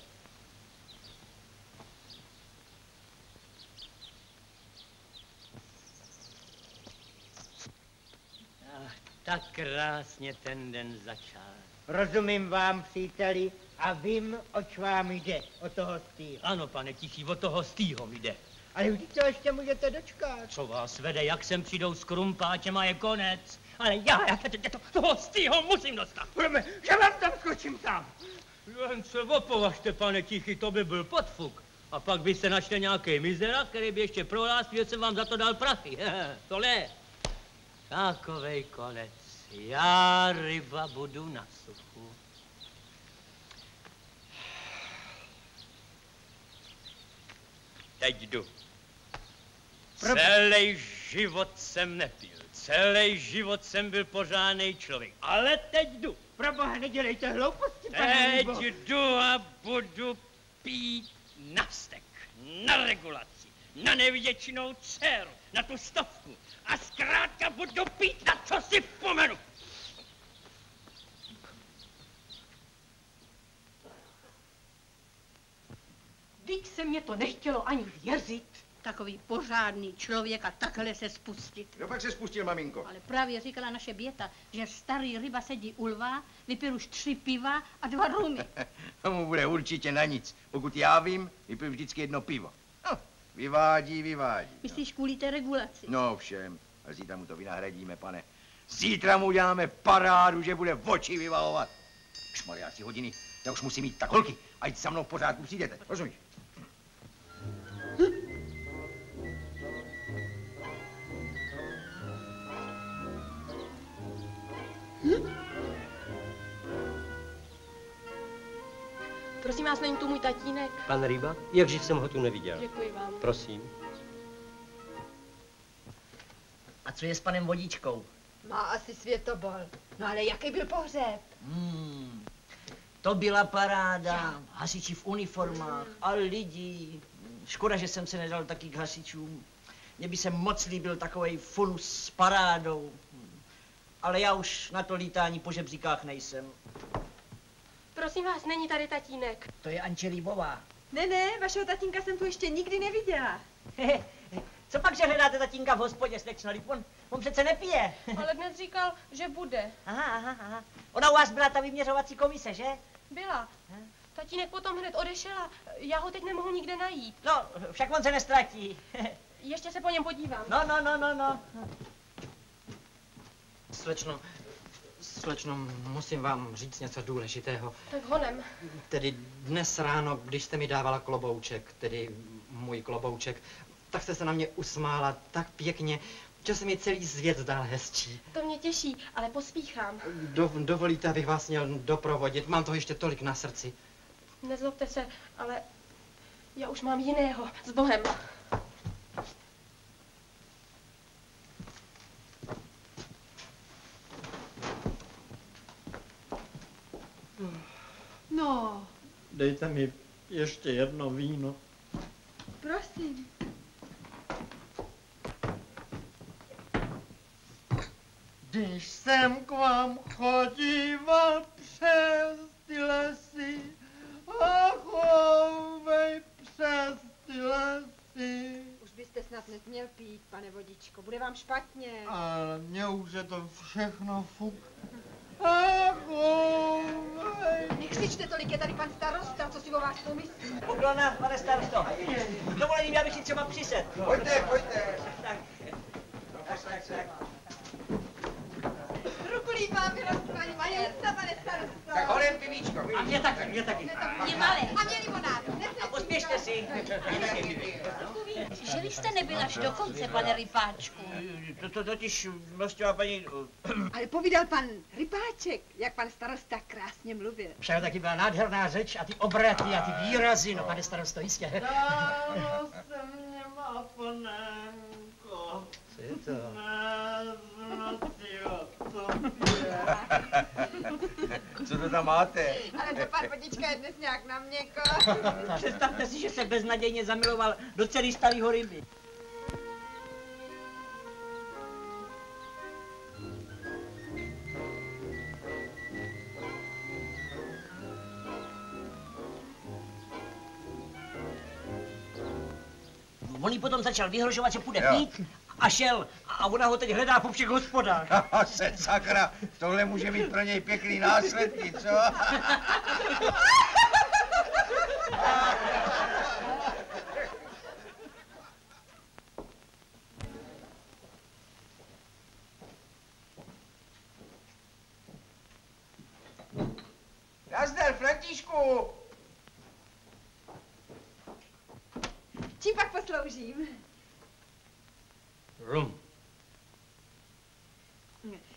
Ach, tak krásně ten den začal. Rozumím vám, příteli, a vím, oč vám jde, o toho stýho. Ano, pane Tichý, o toho stýho jde. Ale vždyť to ještě můžete dočkat. Co vás vede, jak sem přijdou s krumpáčem a je konec. Ale já, já to, toho stýho musím dostat. Budeme, že vám tam skočím tam. Jen se opovažte, pane Tichy, to by byl podfuk. A pak byste našli nějaký mizera, který by ještě prohlásil, že jsem vám za to dal prachy. [LAUGHS] Tohle takovej konec. Já ryba budu na suchu. Teď jdu. Celý život jsem nepil. Celý život jsem byl pořádný člověk. Ale teď jdu. Proboha, nedělejte hlouposti, pane Teď jdu a budu pít na stek, na regulaci, na nevděčnou dceru, na tu stovku. A zkrátka budu pít na co si vzpomenu. Teď se mě to nechtělo ani věřit. Takový pořádný člověk a takhle se spustit. Kdo pak se spustil, maminko? Ale právě říkala naše běta, že starý ryba sedí u lva, vypil už tři piva a dva rumy. [LAUGHS] Tomu bude určitě na nic. Pokud já vím, vypil vždycky jedno pivo. No, vyvádí, vyvádí. Myslíš kvůli té regulaci? No všem. A zítra mu to vynahradíme, pane. Zítra mu uděláme parádu, že bude v oči vyvalovat. Šmariáci hodiny, já už musím mít tak holky, ať se mnou v pořádku přijdete, rozumíš? Prosím vás, není tu můj tatínek? Pan Ryba? Jakživ jsem ho tu neviděl. Děkuji vám. Prosím. A co je s panem Vodičkou? Má asi světobol. No ale jaký byl pohřeb? Hmm, to byla paráda. Hasiči v uniformách a lidi. Škoda, že jsem se nedal taky k hasičům. Mně by se moc líbil takový funus s parádou. Ale já už na to lítání po žebříkách nejsem. Prosím vás, není tady tatínek. To je Anče Líbová. Ne, ne, vašeho tatínka jsem tu ještě nikdy neviděla. Co pak, že hledáte tatínka v hospodě, slečno? On, on přece nepije. [LAUGHS] Ale dnes říkal, že bude. Aha, aha, aha. Ona u vás byla ta vyměřovací komise, že? Byla. Tatínek potom hned odešel a já ho teď nemohu nikde najít. No, však on se nestratí. [LAUGHS] Ještě se po něm podívám. No, no, no, no, no. Slečno, slečno, musím vám říct něco důležitého. Tak honem. Tedy dnes ráno, když jste mi dávala klobouček, tedy můj klobouček, tak jste se na mě usmála tak pěkně, že se mi celý svět zdál hezčí. To mě těší, ale pospíchám. Do, dovolíte, abych vás měl doprovodit? Mám toho ještě tolik na srdci. Nezlobte se, ale já už mám jiného. S Bohem. No, Dejte mi ještě jedno víno. prosím. Když jsem k vám chodíval přes ty lesy, ach, ovej, přes ty lesy. Už byste snad nesměl pít, pane vodičko, bude vám špatně. Ale mně už je to všechno fuk. Nekřičte tolik, je tady pan starosta, co si o vás pomyslí. Poklona, pane starosto. S dovolením, já bych si třeba přised. Pojďte, pojďte. Tak. Tak, tak, tak. Pane starosto. Tak honem pivíčko. A mě taky, mě taky. Mě malé. A mě limonádu. A pospěšte si. Že vy jste nebyl až do konce, pane Rypáčku. To, to totiž, milostivá paní, Ale povídal pan Rypáček, jak pan starosta krásně mluvil. však taky byla nádherná řeč a ty obraty a ty výrazy, no pane starosto, jistě. Dáno se mě má, panenko. Co je to [LAUGHS] Co to tam máte? Ale to pan vodička je dnes nějak na měko. [LAUGHS] Představte si, že se beznadějně zamiloval do celý starého ryby. On jí potom začal vyhrožovat, že půjde Jo. pít a šel. A ona ho teď hledá po všech hospodách. [LAUGHS] Se sakra, tohle může mít pro něj pěkný následky, co? [LAUGHS] Nazdar, Františku! Čím pak posloužím? Rum.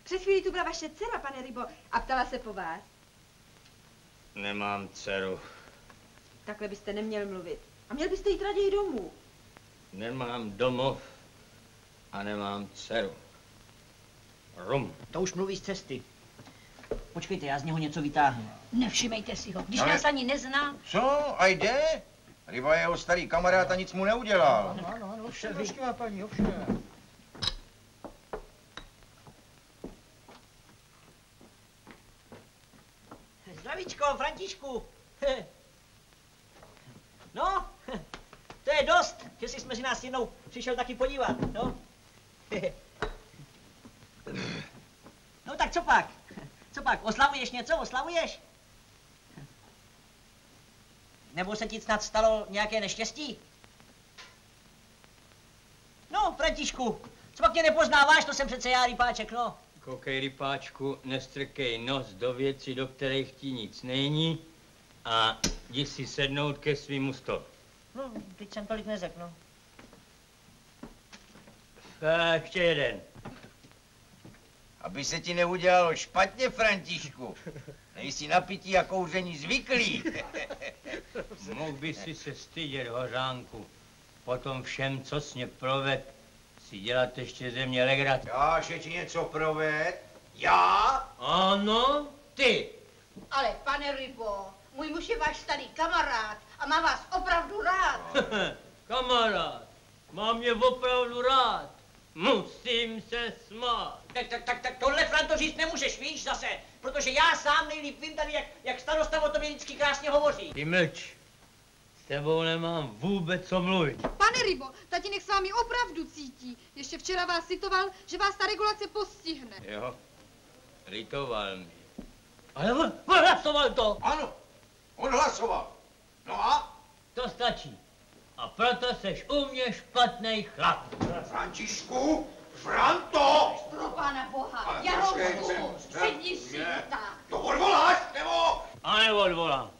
Před chvílí tu byla vaše dcera, pane Rybo, a ptala se po vás. Nemám dceru. Takhle byste neměl mluvit. A měl byste jít raději domů. Nemám domov a nemám dceru. Rum. To už mluví z cesty. Počkejte, já z něho něco vytáhnu. Nevšimejte si ho, když Ale- nás ani nezná. Co? A jde? Ryba je jeho starý kamarád a nic mu neudělal. Ano, ano, ovšem, milostivá paní, ovšem. Františku. [LAUGHS] No, [LAUGHS] to je dost, že jsi mezi nás jednou přišel taky podívat, no. [LAUGHS] No tak co pak? Co pak, oslavuješ něco, oslavuješ? Nebo se ti snad stalo nějaké neštěstí? No, Františku, co pak tě nepoznáváš, to jsem přece já, Rypáček, no. Koukej, rypáčku, nestrkej nos do věci, do kterých ti nic není a jdi si sednout ke svýmu stolu. No, teď jsem tolik neřekl, no. A ještě jeden. Aby se ti neudělalo špatně, Františku. Nejsi na pití a kouření zvyklý. Mohl by si se stydět, hořánku. Po tom všem, co jsi mě proved, si dělat ještě ze mě legraci. Já, že ti něco proved? Já? Ano, ty. Ale pane Rybo, můj muž je váš starý kamarád a má vás opravdu rád. [LAUGHS] Kamarád, mám mě opravdu rád. Musím se smát. Tak, tak, tak, tak tohle, Franto, říct nemůžeš, víš, zase. Protože já sám nejlíp vím tady, jak, jak starosta o tobě vždycky krásně hovoří. Ty mlč. Tebou nemám vůbec co mluvit. Pane Rybo, tatínek s vámi opravdu cítí. Ještě včera vás citoval, že vás ta regulace postihne. Jo, litoval mi. Ale on, on hlasoval to. Ano, on hlasoval. No a? To stačí. A proto seš u mě špatný chlap. Františku, Franto! Pro pána boha, Ale já ho sedni si tak. To odvoláš, nebo? A neodvolám.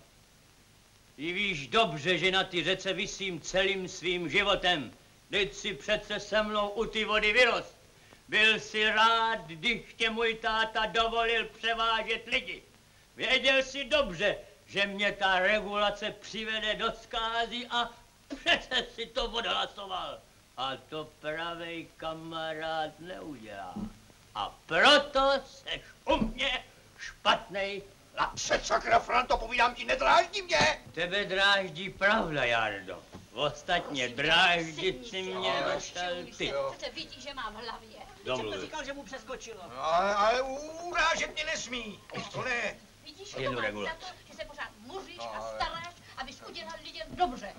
Ty víš dobře, že na ty řece vysím celým svým životem. Teď si přece se mnou u ty vody vyrost. Byl si rád, když tě můj táta dovolil převážet lidi. Věděl si dobře, že mě ta regulace přivede do zkázy a přece si to odhlasoval. A to pravej kamarád neudělá. A proto seš u mě špatnej chlap. Se sakra, Franto, povídám ti, nedráždí mě. Tebe dráždí pravda, Jardo. Ostatně dráždit si mě dostal ty. Přece vidí, že mám v hlavě. Domluvil. Říkal, že mu přeskočilo. No, ale, ale urážet mě nesmí. To ne. Vidíš, Jednu to máš za to, že se pořád muříš a staráš, abys udělal lidem dobře.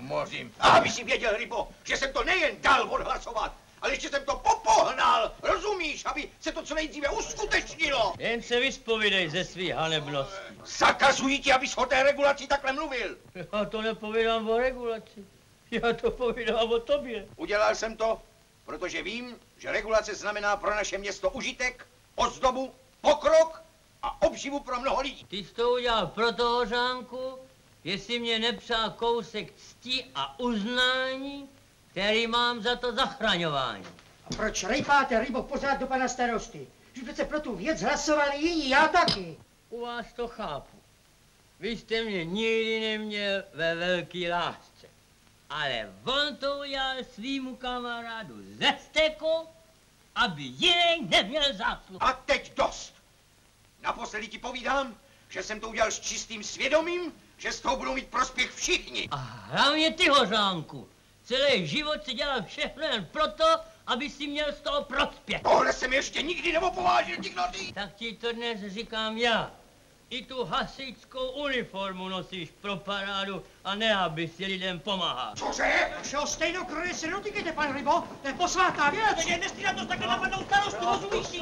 Mořím. A aby si věděl, Rybo, že jsem to nejen dal odhlasovat, ale ještě jsem to popohnal. Rozumíš, aby se to co nejdříve uskutečnilo. Jen se vyspovídej ze svých hanebností. Zakazují ti, abys o té regulaci takhle mluvil. Já to nepovídám o regulaci. Já to povídám o tobě. Udělal jsem to, protože vím, že regulace znamená pro naše město užitek, ozdobu, pokrok a obživu pro mnoho lidí. Ty jsi to udělal pro toho řánku, jestli mě nepřál kousek cti a uznání, který mám za to zachraňování. A proč rejpáte rybo pořád do pana starosty? Že přece pro tu věc hlasovali jiní, já taky. U vás to chápu. Vy jste mě nikdy neměl ve velký lásce. Ale on to udělal svýmu kamarádu ze steku, aby jiný neměl zásluhu. A teď dost. Naposledy ti povídám, že jsem to udělal s čistým svědomím, že z toho budou mít prospěch všichni. A hlavně ty hořánku. Celý život si dělal všechno jen proto, aby si měl z toho prospěch. Tohle jsem ještě nikdy neopovážil ti knoty. Tak ti to dnes říkám já. I tu hasičskou uniformu nosíš pro parádu a ne, aby si lidem pomáhal. Cože? Našeho stejnokroje se dotýkejte, pan Rybo, to je posvátná věc. Takže to takhle napadnout starostu, rozumíš si?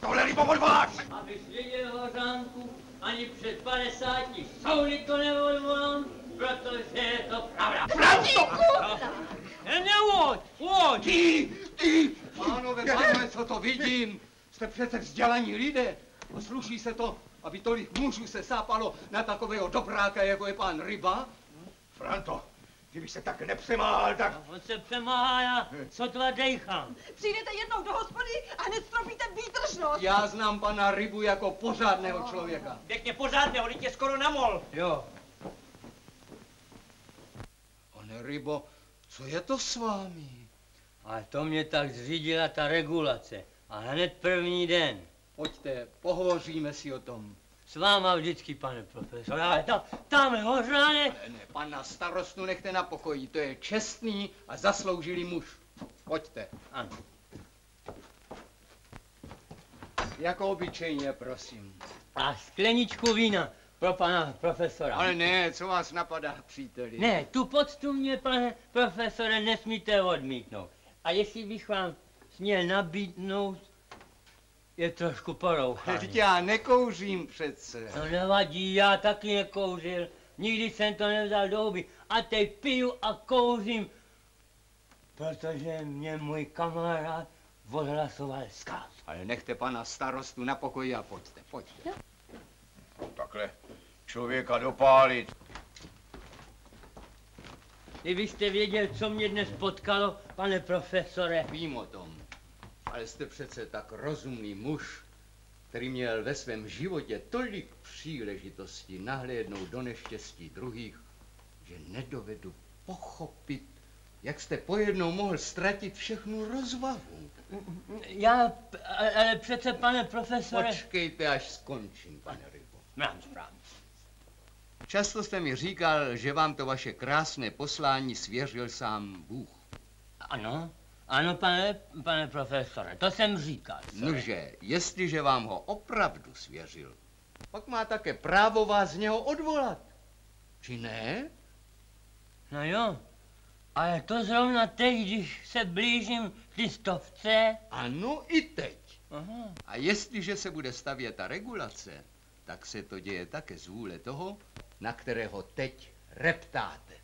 Tohle Rybo odvoláš. Abys viděl hořánku, ani před 50 soudy to neodvolám, protože je to pravda. Ne, nevoď, voď! Ty, ty! Pánové, pánové, co to vidím? Jste přece vzdělaní lidé. A sluší se to, aby tolik mužů se sápalo na takového dobráka, jako je pán Ryba? Franto, kdyby se tak nepřemáhal, tak... On se přemáhá, já sotva dejchám. Přijdete jednou do hospody a hned stropíte výtržnost. Já znám pana Rybu jako pořádného člověka. Pěkně pořádného, teď je skoro namol. Jo. Pane Rybo, co je to s vámi? A to mě tak zřídila ta regulace. A hned první den. Pojďte, pohovoříme si o tom. S váma vždycky, pane profesor, ale ta, tamhle hořánek. Ne, ne, pana starostu nechte na pokoji, to je čestný a zasloužilý muž. Pojďte. Ano. Jako obyčejně, prosím. A skleničku vína pro pana profesora. Ale ne, co vás napadá, příteli? Ne, tu poctu mě, pane profesore, nesmíte odmítnout. A jestli bych vám směl nabídnout, je trošku porouchaný. Teď já nekouřím přece. To nevadí, já taky nekouřil. Nikdy jsem to nevzal do huby. A teď piju a kouřím, protože mě můj kamarád odhlasoval zkaz. Ale nechte pana starostu na pokoji a pojďte, pojďte. Takhle člověka dopálit. Kdybyste věděl, co mě dnes potkalo, pane profesore. Vím o tom, ale jste přece tak rozumný muž, který měl ve svém životě tolik příležitostí nahlédnout do neštěstí druhých, že nedovedu pochopit, jak jste pojednou mohl ztratit všechnu rozvahu. Já, ale, přece, pane profesore... Počkejte, až skončím, pane Rybo. Mám správně. Často jste mi říkal, že vám to vaše krásné poslání svěřil sám Bůh. Ano, ano, pane, pane profesore, to jsem říkal. Nože, jestliže vám ho opravdu svěřil, pak má také právo vás z něho odvolat. Či ne? No jo, ale to zrovna teď, když se blížím k ty stovce. Ano, i teď. Aha. A jestliže se bude stavět ta regulace, tak se to děje také z vůle toho, na kterého teď reptáte.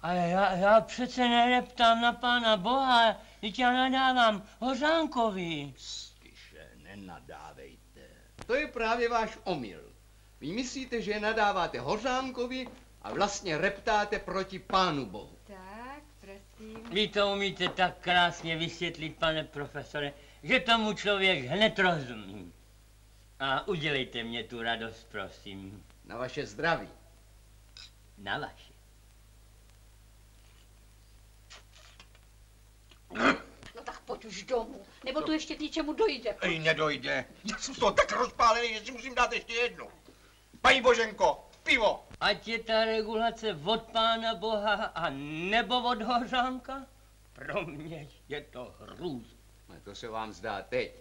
Ale já, já přece nereptám na pána Boha, teď já nadávám Hořánkovi. Tiše, nenadávejte. To je právě váš omyl. Vy myslíte, že nadáváte Hořánkovi a vlastně reptáte proti pánu Bohu. Tak, prosím. Vy to umíte tak krásně vysvětlit, pane profesore, že tomu člověk hned rozumí. A udělejte mě tu radost, prosím. Na vaše zdraví. Na vaše. No tak pojď už domů, nebo tu ještě k něčemu dojde. Ej, nedojde. Já jsem z toho tak rozpálený, že si musím dát ještě jednu. Paní Boženko, pivo. Ať je ta regulace od pána Boha a nebo od Hořánka? Pro mě je to hrůz. No, to se vám zdá teď.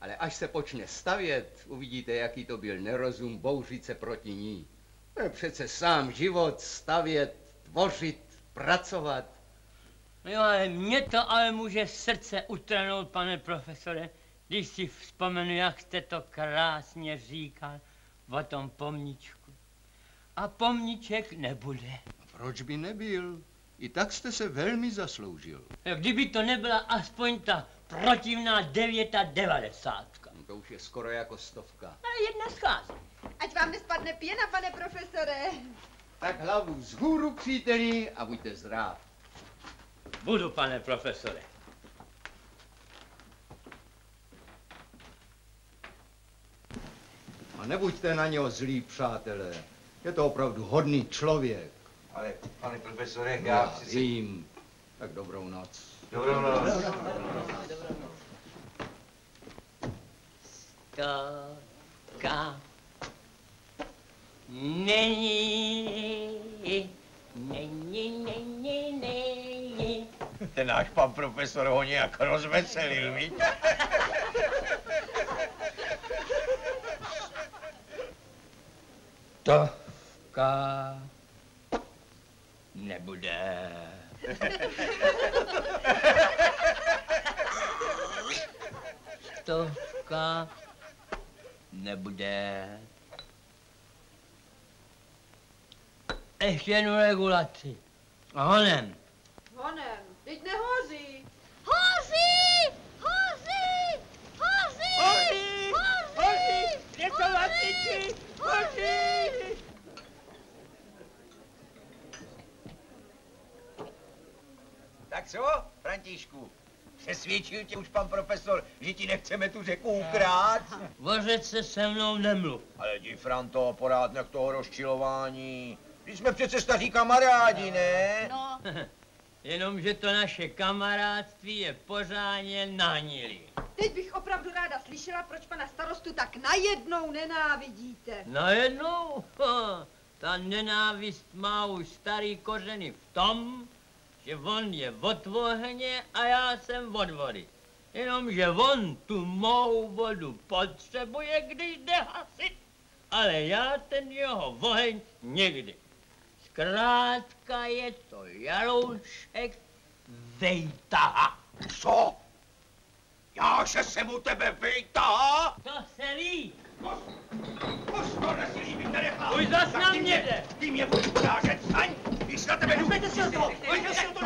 Ale až se počne stavět, uvidíte, jaký to byl nerozum bouřit se proti ní. To je přece sám život stavět, tvořit, pracovat. No jo, ale mě to ale může srdce utrhnout, pane profesore, když si vzpomenu, jak jste to krásně říkal o tom pomníčku. A pomníček nebude. Proč by nebyl? I tak jste se velmi zasloužil. Kdyby to nebyla aspoň ta protivná 99. No, to už je skoro jako stovka. Ale jedna schází. Ať vám nespadne pěna, pane profesore. Tak hlavu vzhůru, příteli, a buďte zdrav. Budu, pane profesore. A nebuďte na něho zlí, přátelé. Je to opravdu hodný člověk. Ale, pane profesore, já, já vím. Tak dobrou noc. Dobrou noc. Stovka není, není, není, není. Ten náš pan profesor ho nějak rozveselil, víte? Stovka nebude. Stovka nebude. Ještě jednu regulaci. A honem. Honem, teď nehoří. Hoří! Hoří! Hoří! Hoří! Hoří! Něco vám tyčí! Hoří! Tak co, Františku? Přesvědčil tě už pan profesor, že ti nechceme tu řeku ukrát? O řece se mnou nemluv. Ale di Franto, porád nech toho rozčilování. Když jsme přece staří kamarádi, ne? No, [LAUGHS] Jenomže to naše kamarádství je pořádně nanilý. Teď bych opravdu ráda slyšela, proč pana starostu tak najednou nenávidíte. Najednou? Ha, [LAUGHS] ta nenávist má už starý kořeny v tom, že on je od ohně a já jsem od vody. Jenomže on tu mou vodu potřebuje, když jde hasit, ale já ten jeho oheň nikdy. Zkrátka je to jaloušek vejtaha. Co? Já, že jsem u tebe vejtahá? To se ví. To se líbí, nenechám. Už zas na mě jde. Ty mě budeš urážet, staň! Když na tebe jdu. Vezměte si ho to, Pojďte si to,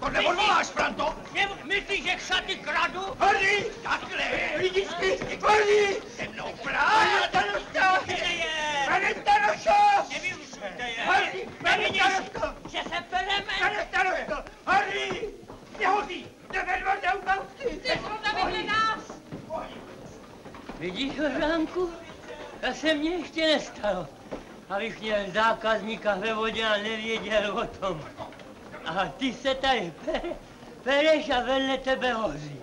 Tohle odvoláš, Franto? Myslíš, že kšaty kradu? Harry! Takhle! Lidičky! Harry! Se mnou starosto! Pane starosto! Nevyrušujte je! Pane starosto! Že se pereme! Pane starosto! Harry! Nehodí! Jdeme dva do ukausky! Ty jsme vedle nás! Vidíš, Hořánku? To se mně ještě nestalo. Abych měl zákazníka ve vodě a nevěděl o tom. A ty se tady pere, pereš a vedle tebe hoří.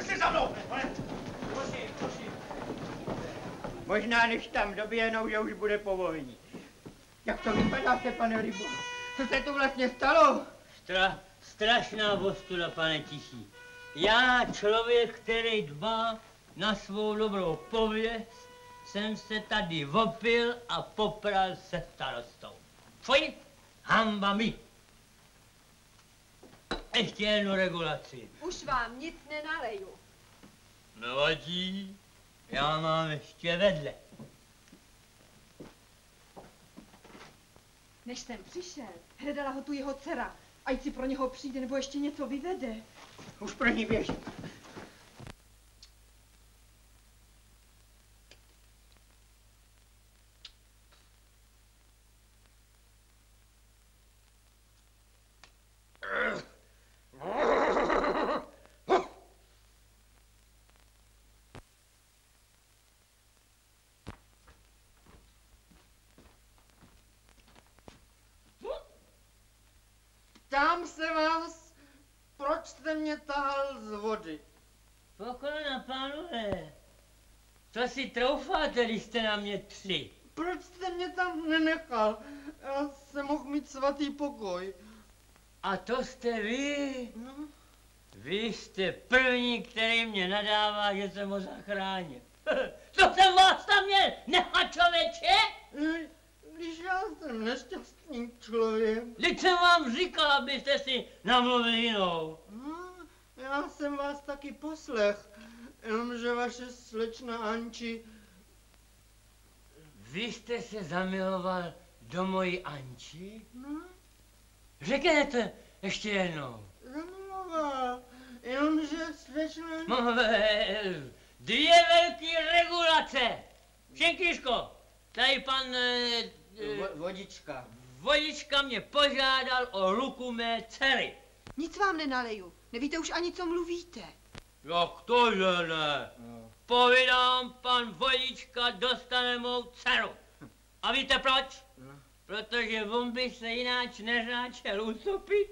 Jsi za mnou! Možná než tam doběhnou, že už bude povolení. Jak to vypadáte, pane Rybo? Co se tu vlastně stalo? Stra, strašná ostuda, pane Tichý. Já, člověk, který dbá na svou dobrou pověst, jsem se tady vopil a popral se starostou. Fuj, hamba mi. Ještě jednu regulaci. Už vám nic nenaleju. Nevadí, já mám ještě vedle. Než jsem přišel, hledala ho tu jeho dcera. Ať si pro něho přijde nebo ještě něco vyvede. Už pro ní běž. Ptám se vás, proč jste mě tahal z vody? Poklona, pánové. Co si troufáte, když jste na mě tři? Proč jste mě tam nenechal? Já jsem mohl mít svatý pokoj. A to jste vy? No. Vy jste první, který mě nadává, že jsem ho zachránil. [LAUGHS] Co jsem vás tam měl, neha člověče? Když já jsem nešťastný člověk. Vždyť jsem vám říkal, abyste si namluvili jinou. No, já jsem vás taky poslech, jenomže vaše slečna Anči... Vy jste se zamiloval do mojí Anči? No, Řekněte ještě jednou. zamiloval, jenomže slečna... Mové, Dvě velké regulace. Šenkyško, tady pan... eh, Vodička. Vodička mě požádal o ruku mé dcery. Nic vám nenaleju. Nevíte už ani, co mluvíte. Jak to, že ne? Povídám, pan Vodička dostane mou dceru. A víte proč? Protože on by se jináč neřáčel utopit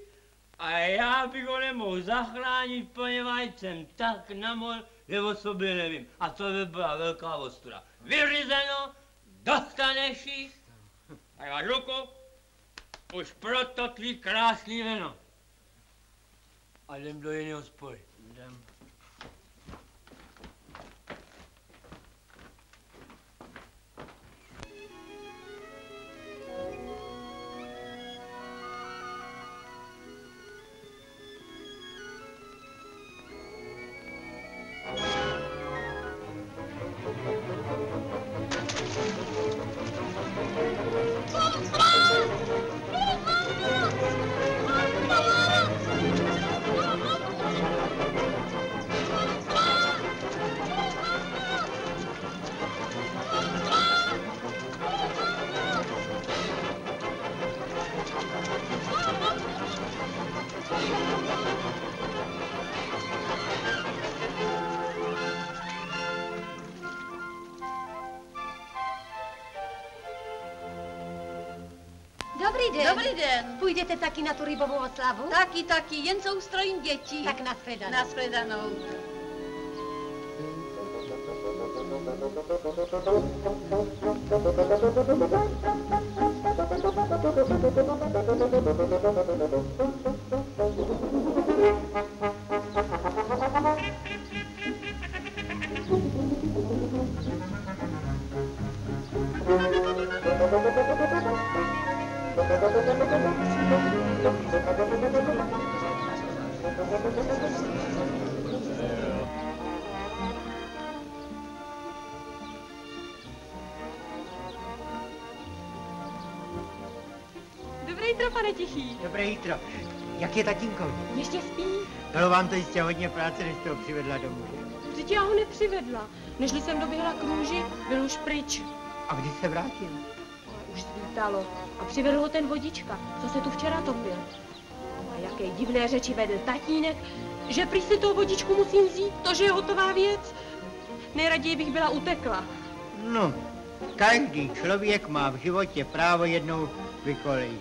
a já bych ho nemohl zachránit, poněvadž jsem tak namohl, že o sobě nevím. A to by byla velká ostuda. Vyřízeno, dostaneš ji a já ruku, už proto tvý krásný vino. A jdem do jiného spory. Den. Půjdete taky na tu rybovou oslavu? Taky, taky, jen soustrojím děti. Tak nashledanou. Nashledanou. Dobré jitro. Jak je tatínko? Ještě spí? Bylo vám to jistě hodně práce, než jste ho přivedla domů, že? Vždyť já ho nepřivedla. Nežli jsem doběhla k růži, byl už pryč. A kdy se vrátil? Už svítalo. A přivedl ho ten vodička, co se tu včera topil. A jaké divné řeči vedl tatínek, že prý si toho vodičku musím vzít, to, že je hotová věc. Nejraději bych byla utekla. No, každý člověk má v životě právo jednou vykolejit.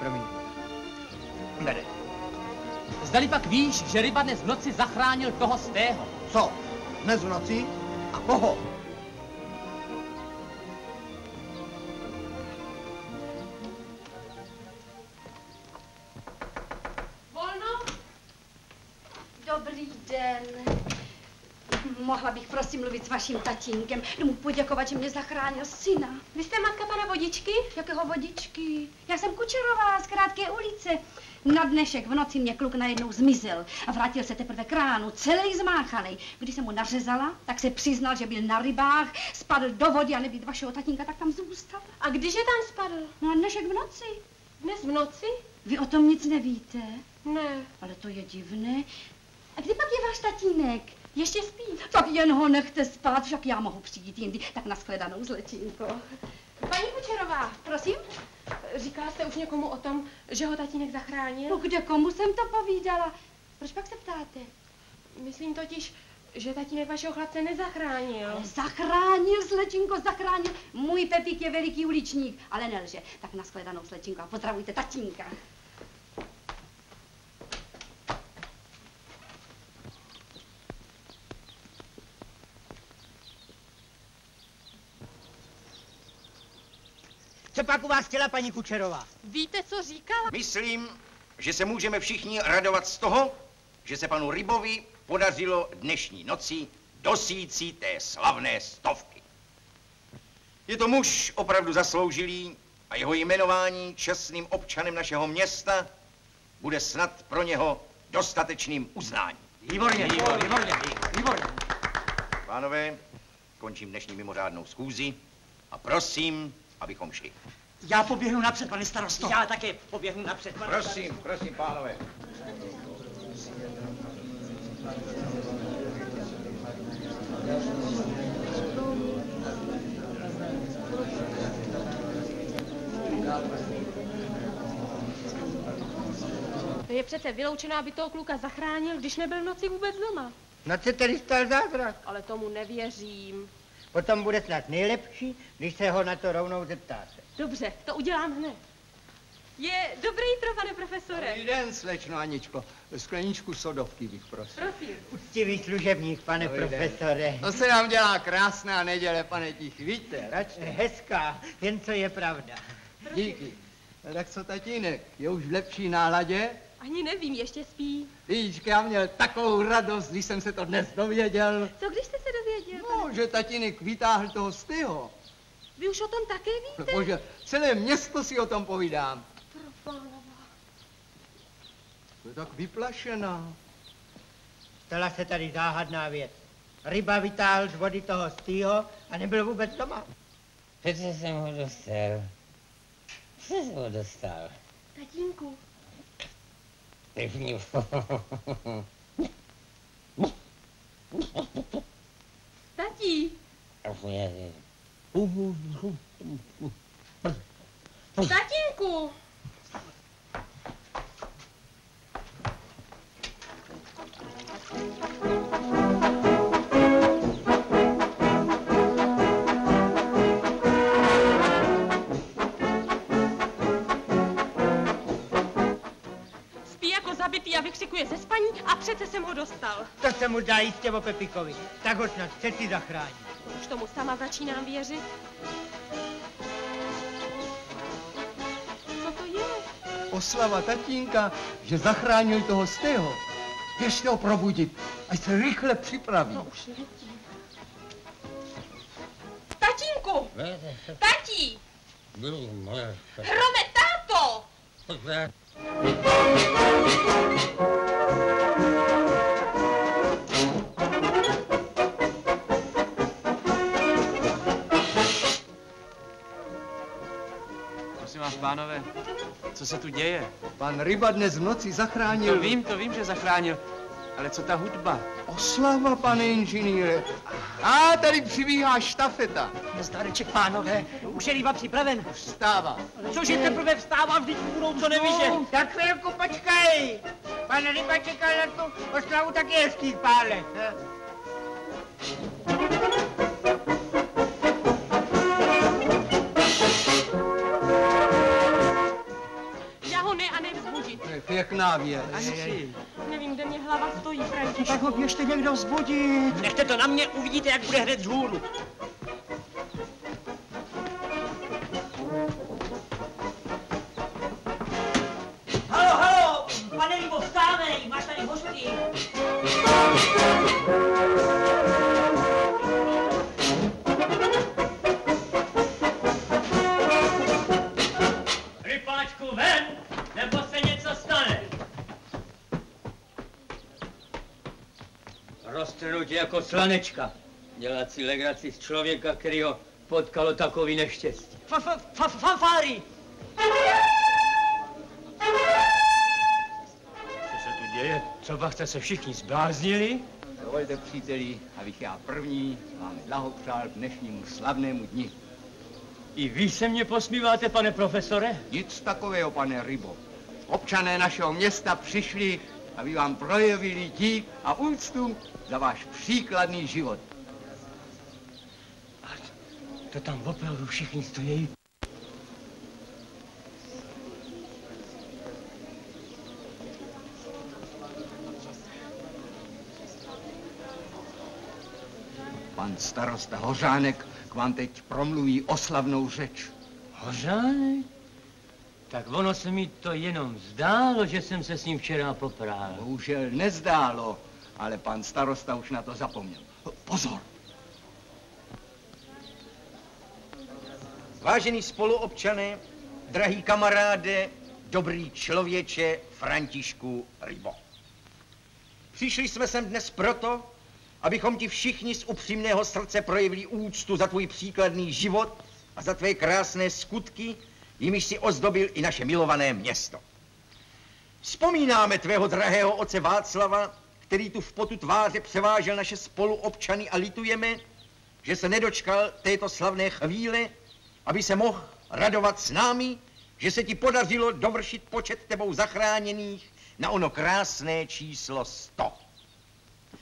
Promiň. Bere. Zdali pak víš, že ryba dnes v noci zachránil toho z tého? Co? Dnes v noci? A koho? Volno? Dobrý den. Mohla bych prosím mluvit s vaším tatínkem, jdu mu poděkovat, že mě zachránil syna. Vy jste matka pana Vodičky? Jakého vodičky? Já jsem Kučerová z Krátké ulice. Na dnešek v noci mě kluk najednou zmizel a vrátil se teprve k ránu, celý zmáchaný. Když jsem mu nařezala, tak se přiznal, že byl na rybách, spadl do vody a nebýt vašeho tatínka, tak tam zůstal. A když je tam spadl? No a dnešek v noci. Dnes v noci? Vy o tom nic nevíte? Ne. Ale to je divné. A kdy pak je váš tatínek? Ještě spí. Tak jen ho nechte spát, však já mohu přijít jindy. Tak nashledanou, zlečínko. Paní Kučerová, Prosím? říkala jste už někomu o tom, že ho tatínek zachránil? No kde komu jsem to povídala? Proč pak se ptáte? Myslím totiž, že tatínek vašeho chlapce nezachránil. Ale zachránil, slečinko, zachránil. Můj Pepík je veliký uličník, ale nelže. Tak nashledanou, slečinko, a pozdravujte tatínka. Co pak u vás chtěla paní Kučerová? Víte, co říkala? Myslím, že se můžeme všichni radovat z toho, že se panu Rybovi podařilo dnešní noci dosít si té slavné stovky. Je to muž opravdu zasloužilý a jeho jmenování čestným občanem našeho města bude snad pro něho dostatečným uznáním. Výborně, výborně, výborně, výborně. Pánové, končím dnešní mimořádnou schůzi a prosím, abychom šli. Já poběhnu napřed, pane starosto. Já také poběhnu napřed. pane Prosím, prosím, pánové. To je přece vyloučené, aby toho kluka zachránil, když nebyl v noci vůbec doma. Na co tedy stal zázrak? Ale tomu nevěřím. Potom bude snad nejlepší, když se ho na to rovnou zeptáte. Dobře, to udělám hned. Je dobré jitro, pane profesore. Dobrý den, slečno Aničko. Skleničku sodovky bych prosil. Prosím. Uctivý služebník, pane Dobrý den. profesore. To se nám dělá krásná neděle, pane Tichy, víte, račte. Hezká, jen co je pravda. Díky. No tak co tatínek, je už v lepší náladě? Ani nevím, ještě spí. Víš, já měl takovou radost, když jsem se to dnes dověděl. Co když jste se dověděl? No, že tatínek vytáhl toho styho. Vy už o tom také víte? Bože, celé město si o tom povídám. Pro pánova. To je tak vyplašená. Stala se tady záhadná věc. Ryba vytáhl z vody toho stýho a nebyl vůbec doma. Přece jsem ho dostal. Přece jsem ho dostal. Tatínku, První. tatí, tatínku. Spí a vykřikuje ze spaní a přece jsem ho dostal. To se mu dá jistě o Pepikovi. Tak ho snad přeci zachrání. Už tomu sama začínám věřit. Co to je? Oslava tatínka, že zachránil toho styho. Běžte ho probudit, ať se rychle připraví. No už letí. Tatínku! Tatí! Hrome, táto! Prosím vás, pánové, co se tu děje? Pan Ryba dnes v noci zachránil... To vím, to vím, že zachránil. Ale co ta hudba? Oslava, pane inženýre. A tady přibíhá štafeta. Zdáreček, pánové, už je líba připraven. Už stává. Cože teprve vstává, vždyť budou co nevíže. No, tak chvilku počkej. Pan Ryba čekal na tu oslavu taky hezký pálec. Já pěkná věc. Nevím, kde mě hlava stojí, Františku. Tak ho běžte někdo vzbudit. Nechte to na mě, uvidíte, jak bude hned vzhůru. Halo, slanečka. Dělat si legraci z člověka, který ho potkalo takový neštěstí. Fa, fa, fa, fanfáry! Co se tu děje? Co pak jste se všichni zbláznili? Dovolte, příteli, abych já první vám blahopřál k dnešnímu slavnému dni. I vy se mě posmíváte, pane profesore? Nic takového, pane Rybo. Občané našeho města přišli, aby vám projevili dík a úctu za váš příkladný život. To tam opravdu všichni stojí. Pan starosta Hořánek k vám teď promluví oslavnou řeč. Hořánek? Tak ono se mi to jenom zdálo, že jsem se s ním včera poprál. Bohužel nezdálo, ale pan starosta už na to zapomněl. Pozor! Vážený spoluobčané, drahý kamaráde, dobrý člověče Františku Rybo. Přišli jsme sem dnes proto, abychom ti všichni z upřímného srdce projevili úctu za tvůj příkladný život a za tvé krásné skutky, jimiž si ozdobil i naše milované město. Vzpomínáme tvého drahého otce Václava, který tu v potu tváře převážel naše spoluobčany a litujeme, že se nedočkal této slavné chvíle, aby se mohl radovat s námi, že se ti podařilo dovršit počet tebou zachráněných na ono krásné číslo 100.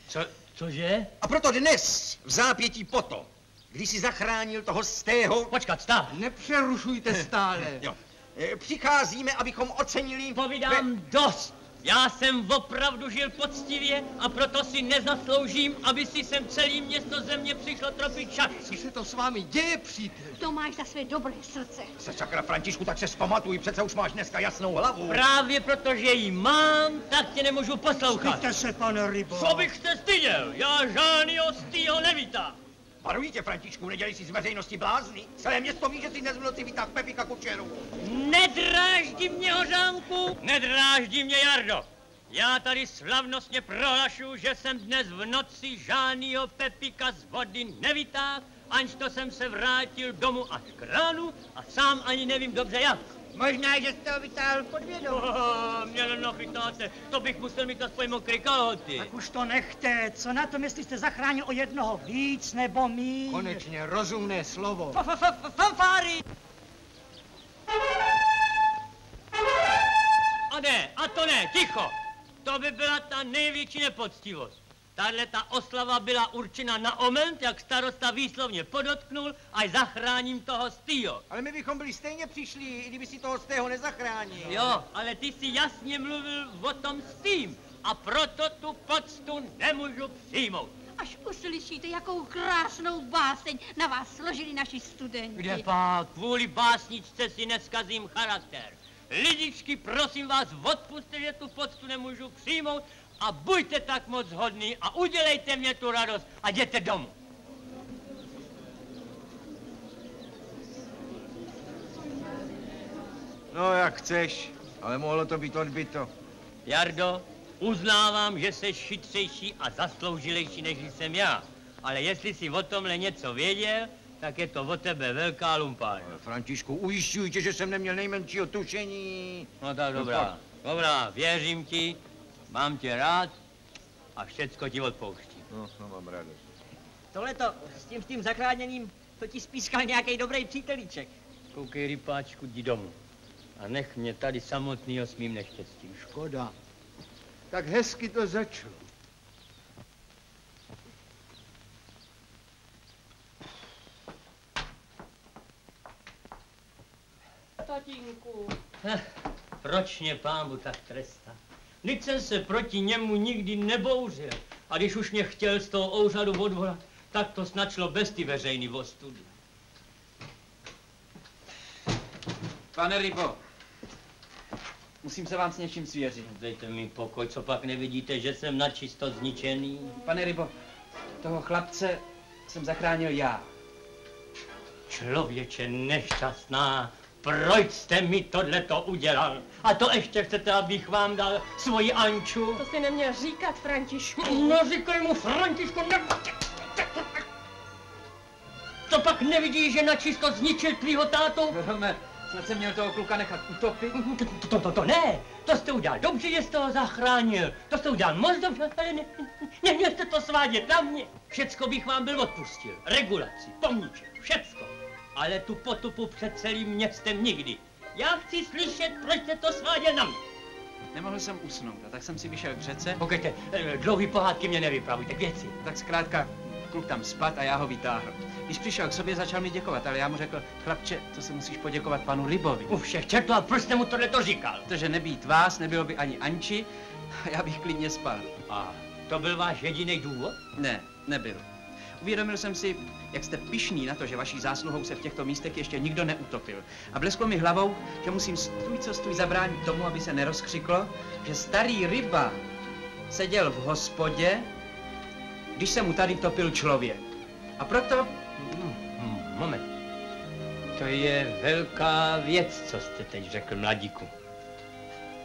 Co, cože? A proto dnes, v zápětí poto, když jsi zachránil toho stého... Počkat, stále. Nepřerušujte stále. [LAUGHS] Jo. E, Přicházíme, abychom ocenili... Povídám dost. Já jsem opravdu žil poctivě a proto si nezasloužím, aby si sem celý město země přišlo tropit čas. Co se to s vámi děje, přítel? To máš za své dobré srdce. Se sakra, Františku, tak se zpamatuj, přece už máš dneska jasnou hlavu. Právě protože ji mám, tak tě nemůžu poslouchat. Styďte se, pane Rybo. Co bych se styděl? Já žádnýho stýho nevítám. Varuji tě, Františku, nedělej si z veřejnosti blázny. Celé město ví, že ty dnes v noci vytáh Pepika Kučeru. Nedráždi mě, Hořánku! Nedráždi mě, Jardo! Já tady slavnostně prohlašu, že jsem dnes v noci žádnýho Pepika z vody nevytáhl, aniž to jsem se vrátil domů až k ránu a sám ani nevím dobře jak. Možná, že jste ho vytáhl pod vědou. Oh, měl no chytáte, to bych musel mít aspoň mokrý kalhoty. Tak už to nechte. Co na tom, jestli jste zachránil o jednoho víc nebo míň? Konečně rozumné slovo. Fa, fa, fa, fanfáry! A ne, a to ne, ticho! To by byla ta největší nepoctivost. Tahle ta oslava byla určena na moment, jak starosta výslovně podotknul, až zachráním toho stýho. Ale my bychom byli stejně přišli, i kdyby si toho stého nezachránil. Jo, ale ty si jasně mluvil o tom s tím a proto tu poctu nemůžu přijmout. Až uslyšíte, jakou krásnou báseň na vás složili naši studenti. Kde pak, kvůli básničce si neskazím charakter. Lidičky, prosím vás, odpuste, že tu poctu nemůžu přijmout a buďte tak moc hodný a udělejte mě tu radost a jděte domů. No, jak chceš, ale mohlo to být odbyto. Jardo, uznávám, že jsi chytřejší a zasloužilejší, než jsem já. Ale jestli si o tomhle něco věděl, tak je to o tebe velká lumpárna. Františku, ujišťuji tě, že jsem neměl nejmenšího tušení. No tak dobrá, dobrá, věřím ti, mám tě rád a všecko ti odpouštím. No, no mám radost. Tohle to s tím, s tím zachráněním, to ti spískal nějaký dobrý přítelíček. Koukej, rypáčku, jdi domů. A nech mě tady samotnýho s mým neštěstím. Škoda. Tak hezky to začalo. Tatínku. Hm, proč mě pámu tak trestá? Vždyť jsem se proti němu nikdy nebouřil. A když už mě chtěl z toho úřadu odvolat, tak to snad šlo bez ty veřejný ostudy. Pane Rybo, musím se vám s něčím svěřit. Dejte mi pokoj, co pak nevidíte, že jsem načisto zničený. Pane Rybo, toho chlapce jsem zachránil já. Člověče nešťastná, Proč jste mi tohleto udělal? A to ještě chcete, abych vám dal svoji Anču? To si neměl říkat, Františku. No říkej mu, Františku, ne... To pak nevidíš, že načisto zničil tvýho tátu? Rome, snad jsem měl toho kluka nechat utopit? To, to, to, to ne, to jste udělal dobře, že jste ho zachránil. To jste udělal moc dobře, ale ne, neměl jste to svádět na mě. Všecko bych vám byl odpustil. Regulaci, pomníček, všecko. Ale tu potupu před celým městem nikdy. Já chci slyšet, proč jste to sváděl na mě. Nemohl jsem usnout a tak jsem si vyšel k řece. Pokojte, eh, dlouhý pohádky mě nevypravujte, k věci. Tak zkrátka, kluk tam spad a já ho vytáhl. Když přišel k sobě, začal mi děkovat, ale já mu řekl, chlapče, to se musíš poděkovat panu Libovi. U všech čertů, a proč jste mu tohle to říkal? Protože nebýt vás, nebylo by ani Anči a já bych klidně spal. A to byl váš jediný důvod? Ne, nebyl. Uvědomil jsem si, jak jste pišný na to, že vaší zásluhou se v těchto místech ještě nikdo neutopil. A blesklo mi hlavou, že musím stůj co stůj zabránit tomu, aby se nerozkřiklo, že starý ryba seděl v hospodě, když se mu tady topil člověk. A proto... Hmm, moment. To je velká věc, co jste teď řekl, mladíku.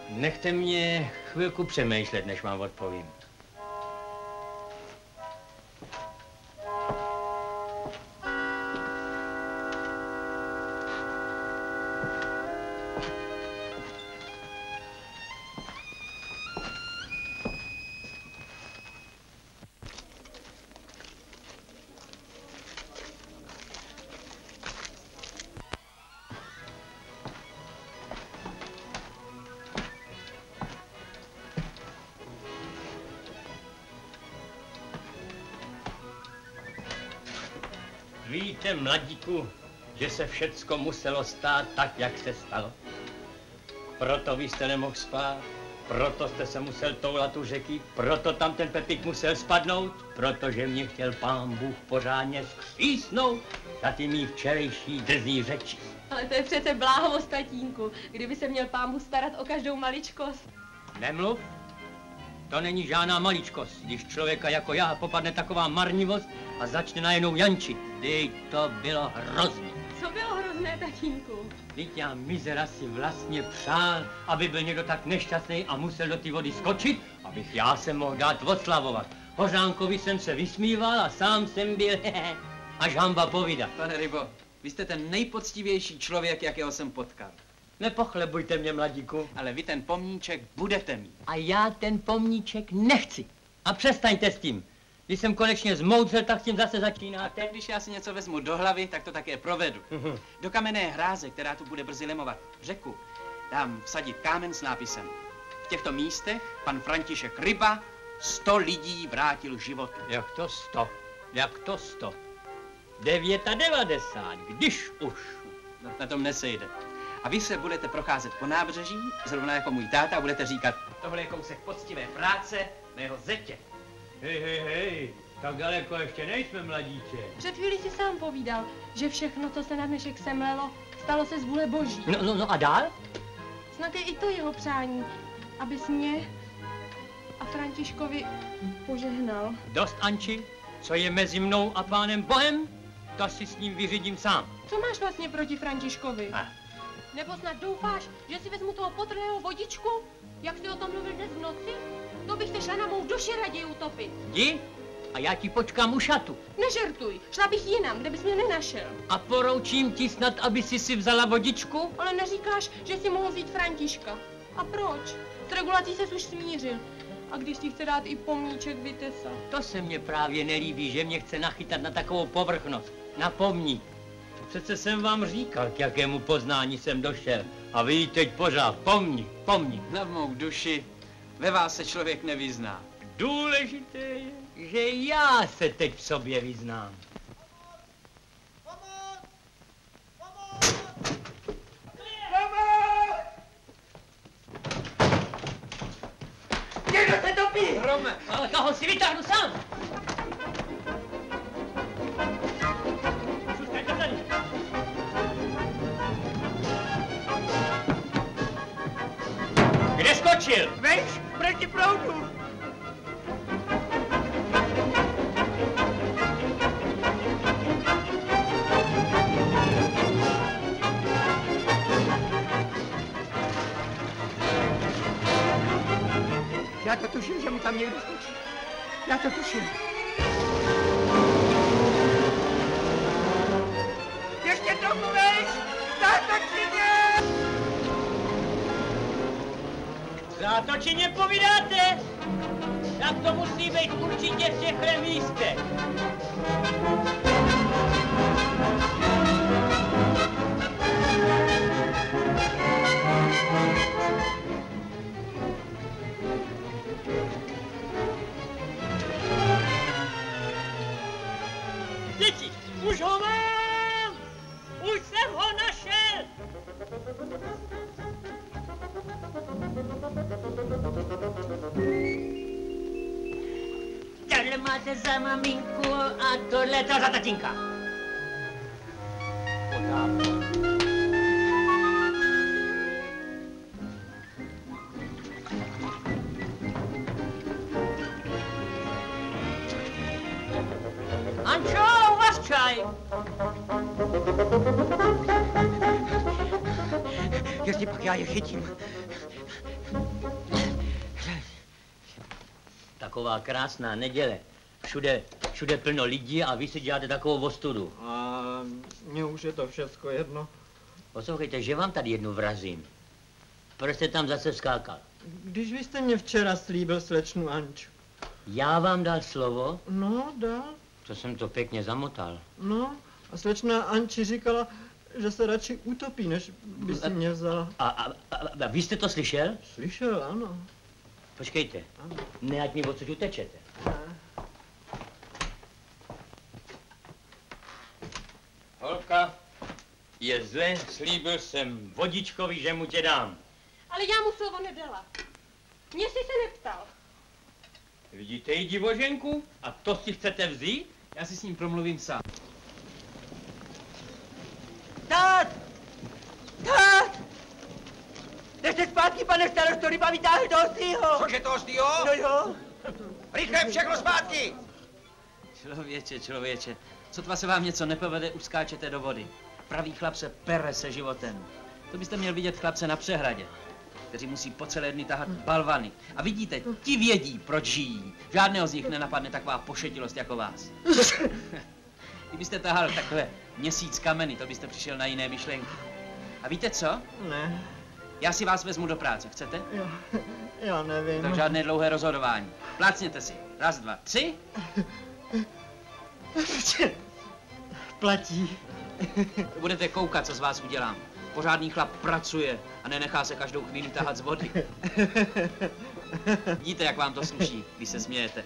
Nechte mě chvilku přemýšlet, než vám odpovím. Mladíku, že se všecko muselo stát tak, jak se stalo? Proto vy jste nemohl spát, proto jste se musel toulat u řeky, proto tam ten Pepik musel spadnout, protože mě chtěl pán Bůh pořádně skřísnout za ty mý včerejší drzí řeči. Ale to je přece bláhovost, tatínku. Kdyby se měl pán Bůh starat o každou maličkost. Nemluv, to není žádná maličkost, když člověka jako já popadne taková marnivost a začne najednou jančit. Dej, to bylo hrozné. Co bylo hrozné, tatínku? Vždyť já mizera si vlastně přál, aby byl někdo tak nešťastný a musel do té vody skočit, abych já se mohl dát oslavovat. Hořánkovi jsem se vysmíval a sám jsem byl [LAUGHS] až hamba povídat. Pane Rybo, vy jste ten nejpoctivější člověk, jakého jsem potkal. Nepochlebujte mě, mladíku. Ale vy ten pomníček budete mít. A já ten pomníček nechci. A přestaňte s tím. Když jsem konečně zmoudřel, tak s tím zase začínáte. A když já si něco vezmu do hlavy, tak to také provedu. Do kamenné hráze, která tu bude brzy lemovat řeku, dám vsadit kámen s nápisem. V těchto místech pan František Ryba sto lidí vrátil životu. Jak to sto? Jak to sto? Devět a devadesát, když už. No, na tom nesejde. A vy se budete procházet po nábřeží, zrovna jako můj táta, a budete říkat, tohle je kousek poctivé práce mého zetě. Hej, hej, hej, tak daleko ještě nejsme, mladíče. Před chvílí si sám povídal, že všechno, co se na dnešek semlelo, stalo se z vůle boží. No, no, no a dál? Snad je i to jeho přání, abys mě a Františkovi požehnal. Dost, Anči, co je mezi mnou a pánem Bohem, to si s ním vyřídím sám. Co máš vlastně proti Františkovi? A. Nebo snad doufáš, že si vezmu toho potrného vodičku, jak jsi o tom mluvil dnes v noci? To bych se šla na mou duši raději utopit. Jdi a já ti počkám u šatu. Nežertuj, šla bych jinam, kde bys mě nenašel. A poroučím ti snad, aby si si vzala vodičku? Ale neříkáš, že si mohl vzít Františka. A proč? S regulací ses už smířil. A když ti chce dát i pomníček Vitesa. To se mně právě nelíbí, že mě chce nachytat na takovou povrchnost. Na pomník. Přece jsem vám říkal, k jakému poznání jsem došel. A vy teď pořád pomník, pomník. Na mou duši, ve vás se člověk nevyzná. Důležité je, že já se teď v sobě vyznám. Někdo se topí! Rome! Ale toho si vytáhnu sám! Churchill. Wees, breng je brood toe. Ja, dat że mi tam nie Já Ja. Zátočině povídáte? Tak to musí být určitě v těchto místech. Máte za maminku a tohle to za tatínka. Ančo, u vás čaj. Jestli pak já je chytím. Taková krásná neděle. Všude, všude plno lidí a vy si děláte takovou ostudu. A mně už je to všecko jedno. Poslouchejte, že vám tady jednu vrazím. Proč jste tam zase skákal? Když vy jste mě včera slíbil slečnu Anču. Já vám dal slovo, No, dal. co jsem to pěkně zamotal. No, a slečna Anči říkala, že se radši utopí, než by si mě vzala. A, a, a, a vy jste to slyšel? Slyšel, ano. Počkejte, ne, ať mi odsud utečete. Holka, je zle, slíbil jsem vodičkovi, že mu tě dám. Ale já mu slovo nedala. Mě si se neptal. Vidíte ji divoženku? A to si chcete vzít? Já si s ním promluvím sám. Tát! Tát! Nechte zpátky, pane starosto, ryba vytáhl toho svýho. Cože toho stýho? No jo. Rychle všechno zpátky! Člověče, člověče, sotva se vám něco nepovede, už skáčete do vody. Pravý chlap se pere se životem. To byste měl vidět chlapce na přehradě, kteří musí po celé dny tahat balvany. A vidíte, ti vědí, proč žijí. Žádného z nich nenapadne taková pošetilost jako vás. [LAUGHS] Kdybyste tahal takhle měsíc kameny, to byste přišel na jiné myšlenky. A víte co? Ne, Já si vás vezmu do práce, chcete? já, já nevím. Tak žádné dlouhé rozhodování. Plácněte si. Raz, dva, tři. [LAUGHS] Platí. Budete koukat, co z vás udělám. Pořádný chlap pracuje a nenechá se každou chvíli tahat z vody. [LAUGHS] Vidíte, jak vám to sluší, když se smějete.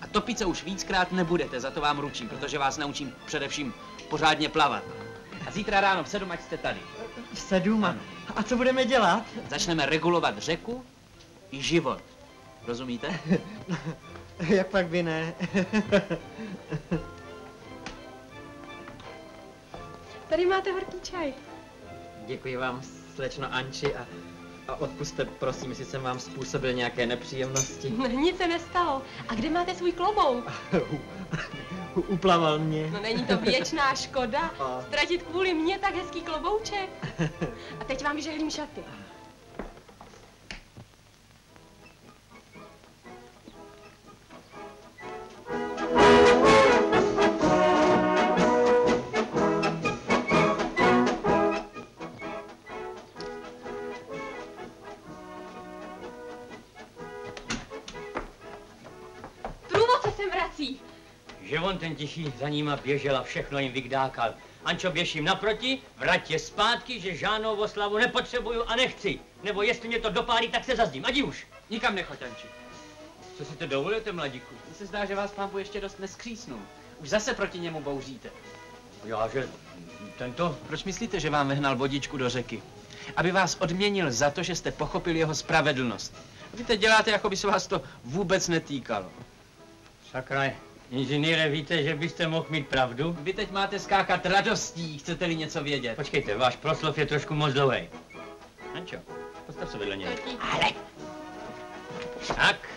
A topit se už víckrát nebudete, za to vám ručím, protože vás naučím především pořádně plavat. A zítra ráno v sedm, ať jste tady. V sedm. A, a co budeme dělat? Začneme regulovat řeku i život. Rozumíte? [LAUGHS] [LAUGHS] Jak pak by ne? [LAUGHS] Tady máte horký čaj. Děkuji vám, slečno Anči, a, a odpuste, prosím, jestli jsem vám způsobil nějaké nepříjemnosti. Nic se nestalo. A kde máte svůj klobouk? [LAUGHS] Uplaval mě. No není to věčná škoda A. ztratit kvůli mně tak hezký klobouček. A teď vám vyžehlím šaty. On ten tichý za nima běžel a všechno jim vygdákal. Ančo, běž jim naproti, vrať je zpátky, že žádnou oslavu nepotřebuju a nechci. Nebo jestli mě to dopálí, tak se zazdím. Ať už. Nikam nechoď, Anči. Co si to dovolujete, mladíku? Mně se zdá, že vás pán ještě dost neskřísnul. Už zase proti němu bouříte. Já, že tento... Proč myslíte, že vám vyhnal vodičku do řeky? Aby vás odměnil za to, že jste pochopil jeho spravedlnost. A vy teď děláte, jako by se vás to vůbec netýkalo. Sakra, inženýre, víte, že byste mohl mít pravdu? Vy teď máte skákat radostí, chcete-li něco vědět. Počkejte, váš proslov je trošku moc dlouhý. Ančo, postav se vedle něj. Ale! Tak,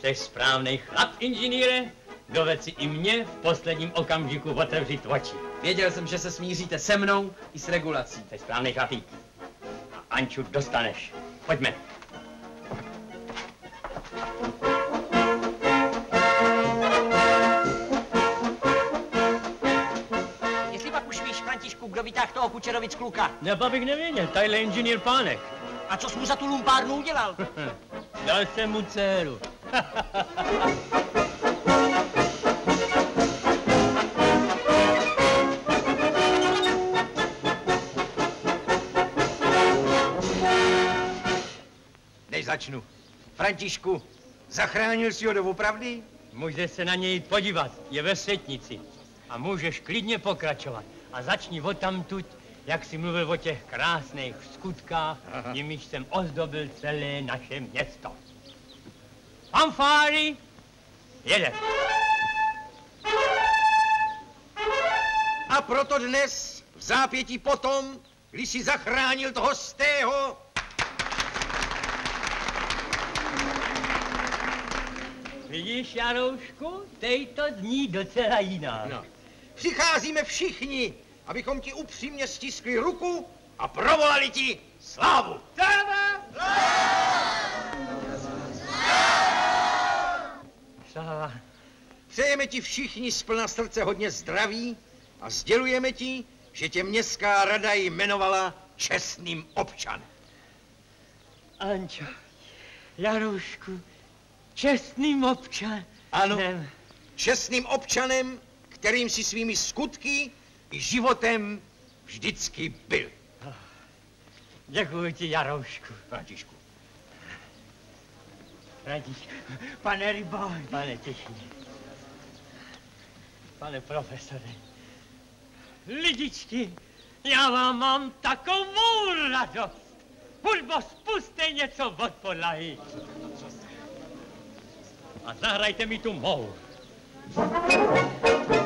jsi správný chlap, inženýre. Doved si i mě v posledním okamžiku otevřít oči. Věděl jsem, že se smíříte se mnou i s regulací. Jsi správný chlapík. A Anču dostaneš. Pojďme. Kdo vytáhl toho Kučerovic kluka. Nebo bych nevěděl, tadyhle inženýr Pánek. A co jsi mu za tu lumpárnu udělal? [LAUGHS] Dal jsem mu dceru. [LAUGHS] Než začnu. Františku, zachránil jsi ho doopravdy? Můžeš se na něj podívat, je ve světnici. A můžeš klidně pokračovat. A začni o tamtud, jak jsi mluvil o těch krásných skutkách, nimiž jsem ozdobil celé naše město. Fanfáry, jede. A proto dnes, v zápětí potom, když si zachránil toho stého, Vidíš, Jaroušku, tej to zní docela jiná. No. Přicházíme všichni, abychom ti upřímně stiskli ruku a provolali ti slávu. Sláva. Přejeme ti všichni z plna srdce hodně zdraví a sdělujeme ti, že tě městská rada jmenovala čestným občanem. Ančo, Jaroušku, čestným občanem. Ano, čestným občanem, kterým si svými skutky i životem vždycky byl. Děkuji ti, Jaroušku. Františku. Františku, pane Rybo, pane Těšině, pane profesore, lidičky, já vám mám takovou radost. Hudbo, spuste něco od podlahy. A zahrajte mi tu mou. Táto,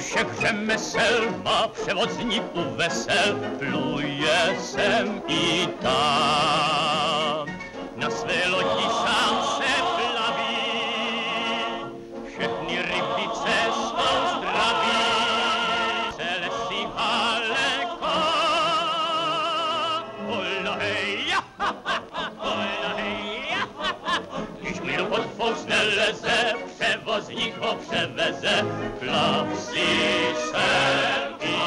všech řemesel má převozníku vesel, pluje sem i tam. Na své lodi sám se plaví, všechny rybice jsou zdraví. Celé lesí haleko, hola hej, ja, ha, ha, hola hej, ja, ha, ha. Když mi pod fous neleze, was ich obszeweze, klapsy szerki.